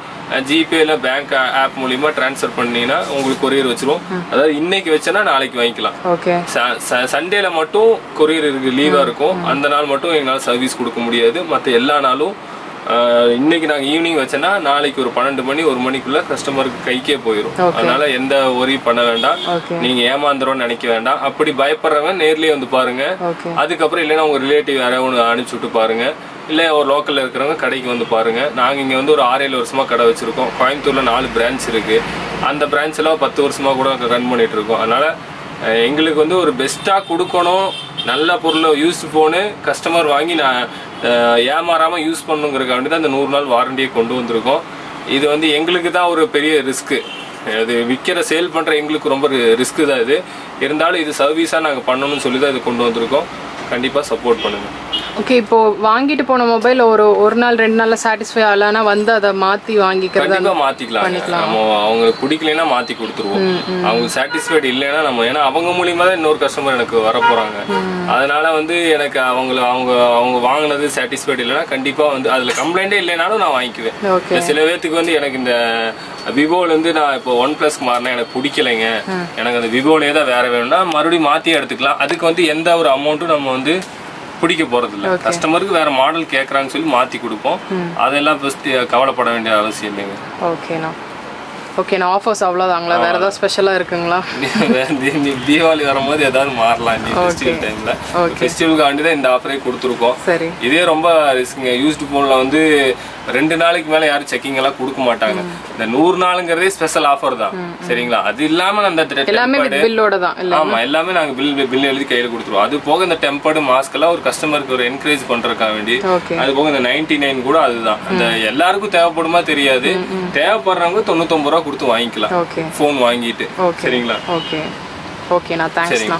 [SPEAKER 2] ஜிபேல பேங்க் ஆப் மூலியமா ட்ரான்ஸ்ஃபர் பண்ணீங்கன்னா உங்களுக்கு கொரியர் வச்சிருவோம் அதாவது இன்னைக்கு வச்சேன்னா நாளைக்கு வாங்கிக்கலாம்.
[SPEAKER 3] ஓகே
[SPEAKER 2] சண்டேல மட்டும் கொரியர் இருக்கு லீவா இருக்கும். அந்த நாள் மட்டும் எங்களால சர்வீஸ் கொடுக்க முடியாது. மத்த ஆஹ், இன்னைக்கு நாங்க ஈவினிங் வச்சேன்னா நாளைக்கு ஒரு பன்னெண்டு மணி ஒரு மணிக்குள்ள கஸ்டமருக்கு கைக்கே போயிடும் அதனால எந்த ஒரி பண்ண வேண்டாம். நீங்க ஏமாந்துரும்னு நினைக்க வேண்டாம். அப்படி பயப்படுறவங்க நேர்லயே வந்து பாருங்க. அதுக்கப்புறம் இல்லைன்னா உங்க ரிலேட்டிவ் யாராவது ஒன்று அனுப்பிச்சு விட்டு பாருங்க. இல்ல ஒரு லோக்கல்ல இருக்கிறவங்க கடைக்கு வந்து பாருங்க. நாங்க இங்க வந்து ஒரு ஆறு ஏழு வருஷமா கடை வச்சிருக்கோம். கோயம்புத்தூர்ல நாலு பிரான்ச் இருக்கு. அந்த பிரான்ச் எல்லாம் பத்து வருஷமா கூட ரன் பண்ணிட்டு இருக்கோம். அதனால எங்களுக்கு வந்து ஒரு பெஸ்டா கொடுக்கணும். நல்ல பொருளை யூஸ் போனு கஸ்டமர் வாங்கி நான் ஏமாறாமல் யூஸ் பண்ணுங்கிறதுக்காக வேண்டி தான் இந்த நூறு நாள் வாரண்டியை கொண்டு வந்திருக்கோம். இது வந்து எங்களுக்கு தான் ஒரு பெரிய ரிஸ்க்கு அது விற்கிற சேல் பண்ணுற எங்களுக்கு ரொம்ப ரிஸ்க்கு தான் இது. இருந்தாலும் இது சர்வீஸாக நாங்கள் பண்ணணும்னு சொல்லி தான் இது கொண்டு வந்திருக்கோம். கண்டிப்பாக சப்போர்ட் பண்ணுங்கள்
[SPEAKER 3] ஓகே இப்போ வாங்கிட்டு போன மொபைல் ஒரு ஒரு நாள் ரெண்டு நாள்ல சாட்டிஸ்ஃபை ஆகலனா வந்து அதை மாத்தி வாங்கிக்கிறது
[SPEAKER 2] கண்டிப்பா மாத்திக்கலாம் நம்ம அவங்க பிடிக்கலைன்னா மாத்தி கொடுத்துருவோம். அவங்க சாட்டிஸ்ஃபைடு இல்லைன்னா நம்ம ஏன்னா அவங்க மூலியமா தான் இன்னொரு கஸ்டமர் எனக்கு வர போறாங்க அதனால வந்து எனக்கு அவங்கள அவங்க அவங்க வாங்கினது சாட்டிஸ்ஃபைடு இல்லைன்னா கண்டிப்பா வந்து அதுல கம்ப்ளைண்டே இல்லைனாலும் நான் வாங்கிக்குவேன். சில பேர்த்துக்கு வந்து எனக்கு இந்த விவோல இருந்து நான் இப்போ ஒன் பிளஸ் மாறினா எனக்கு பிடிக்கலைங்க. எனக்கு அந்த விவோலயே தான் வேற வேணும்னா மறுபடியும் மாத்தி எடுத்துக்கலாம். அதுக்கு வந்து எந்த ஒரு அமௌண்ட்டும் நம்ம வந்து பிடிக்க போறது இல்ல கஸ்டமருக்கு வேற மாடல் கேக்குறாங்கன்னு சொல்லி மாத்தி கொடுப்போம். அதெல்லாம் ஃபர்ஸ்ட் கவலைப்பட வேண்டிய அவசியம் இல்லைங்க.
[SPEAKER 3] ஓகேண்ணா ஓகே நான் ஆஃபர்ஸ் அவ்வளோதாங்களா வேறு ஏதாவது ஸ்பெஷலாக இருக்குங்களா?
[SPEAKER 2] தீபாவளி வரும்போது ஏதாவது மாறலாம். நீ ஃபெஸ்டிவல் டைம்ல ஃபெஸ்டிவலுக்காண்டி தான் இந்த ஆஃபரே கொடுத்துருக்கோம்.
[SPEAKER 3] சரி.
[SPEAKER 2] இதே ரொம்ப ரிஸ்க்குங்க யூஸ்டு ஃபோனில் வந்து ரெண்டு நாளைக்கு மேல யாரும் செக்கிங் எல்லாம் கொடுக்க மாட்டாங்க. இந்த நூறு நாளுங்கிறதே ஸ்பெஷல் ஆஃபர் தான். சரிங்களா? அது இல்லாம அந்த
[SPEAKER 3] பில்லோட தான்
[SPEAKER 2] ஆமா எல்லாமே நாங்க பில் பில் எழுதி கையில கொடுத்துருவோம். அது போக இந்த டெம்பர்டு மாஸ்க் எல்லாம் ஒரு கஸ்டமருக்கு ஒரு என்கரேஜ் பண்றதுக்காக வேண்டி அது போக இந்த நைன்டி நைன் கூட அதுதான். அந்த எல்லாருக்கும் தேவைப்படுமா தெரியாது. தேவைப்படுறவங்க தொண்ணூத்தொன்பது ரூபா கொடுத்து வாங்கிக்கலாம். ஃபோன் வாங்கிட்டு. சரிங்களா?
[SPEAKER 3] ஓகே ஓகேண்ணா தேங்க்ஸ்ண்ணா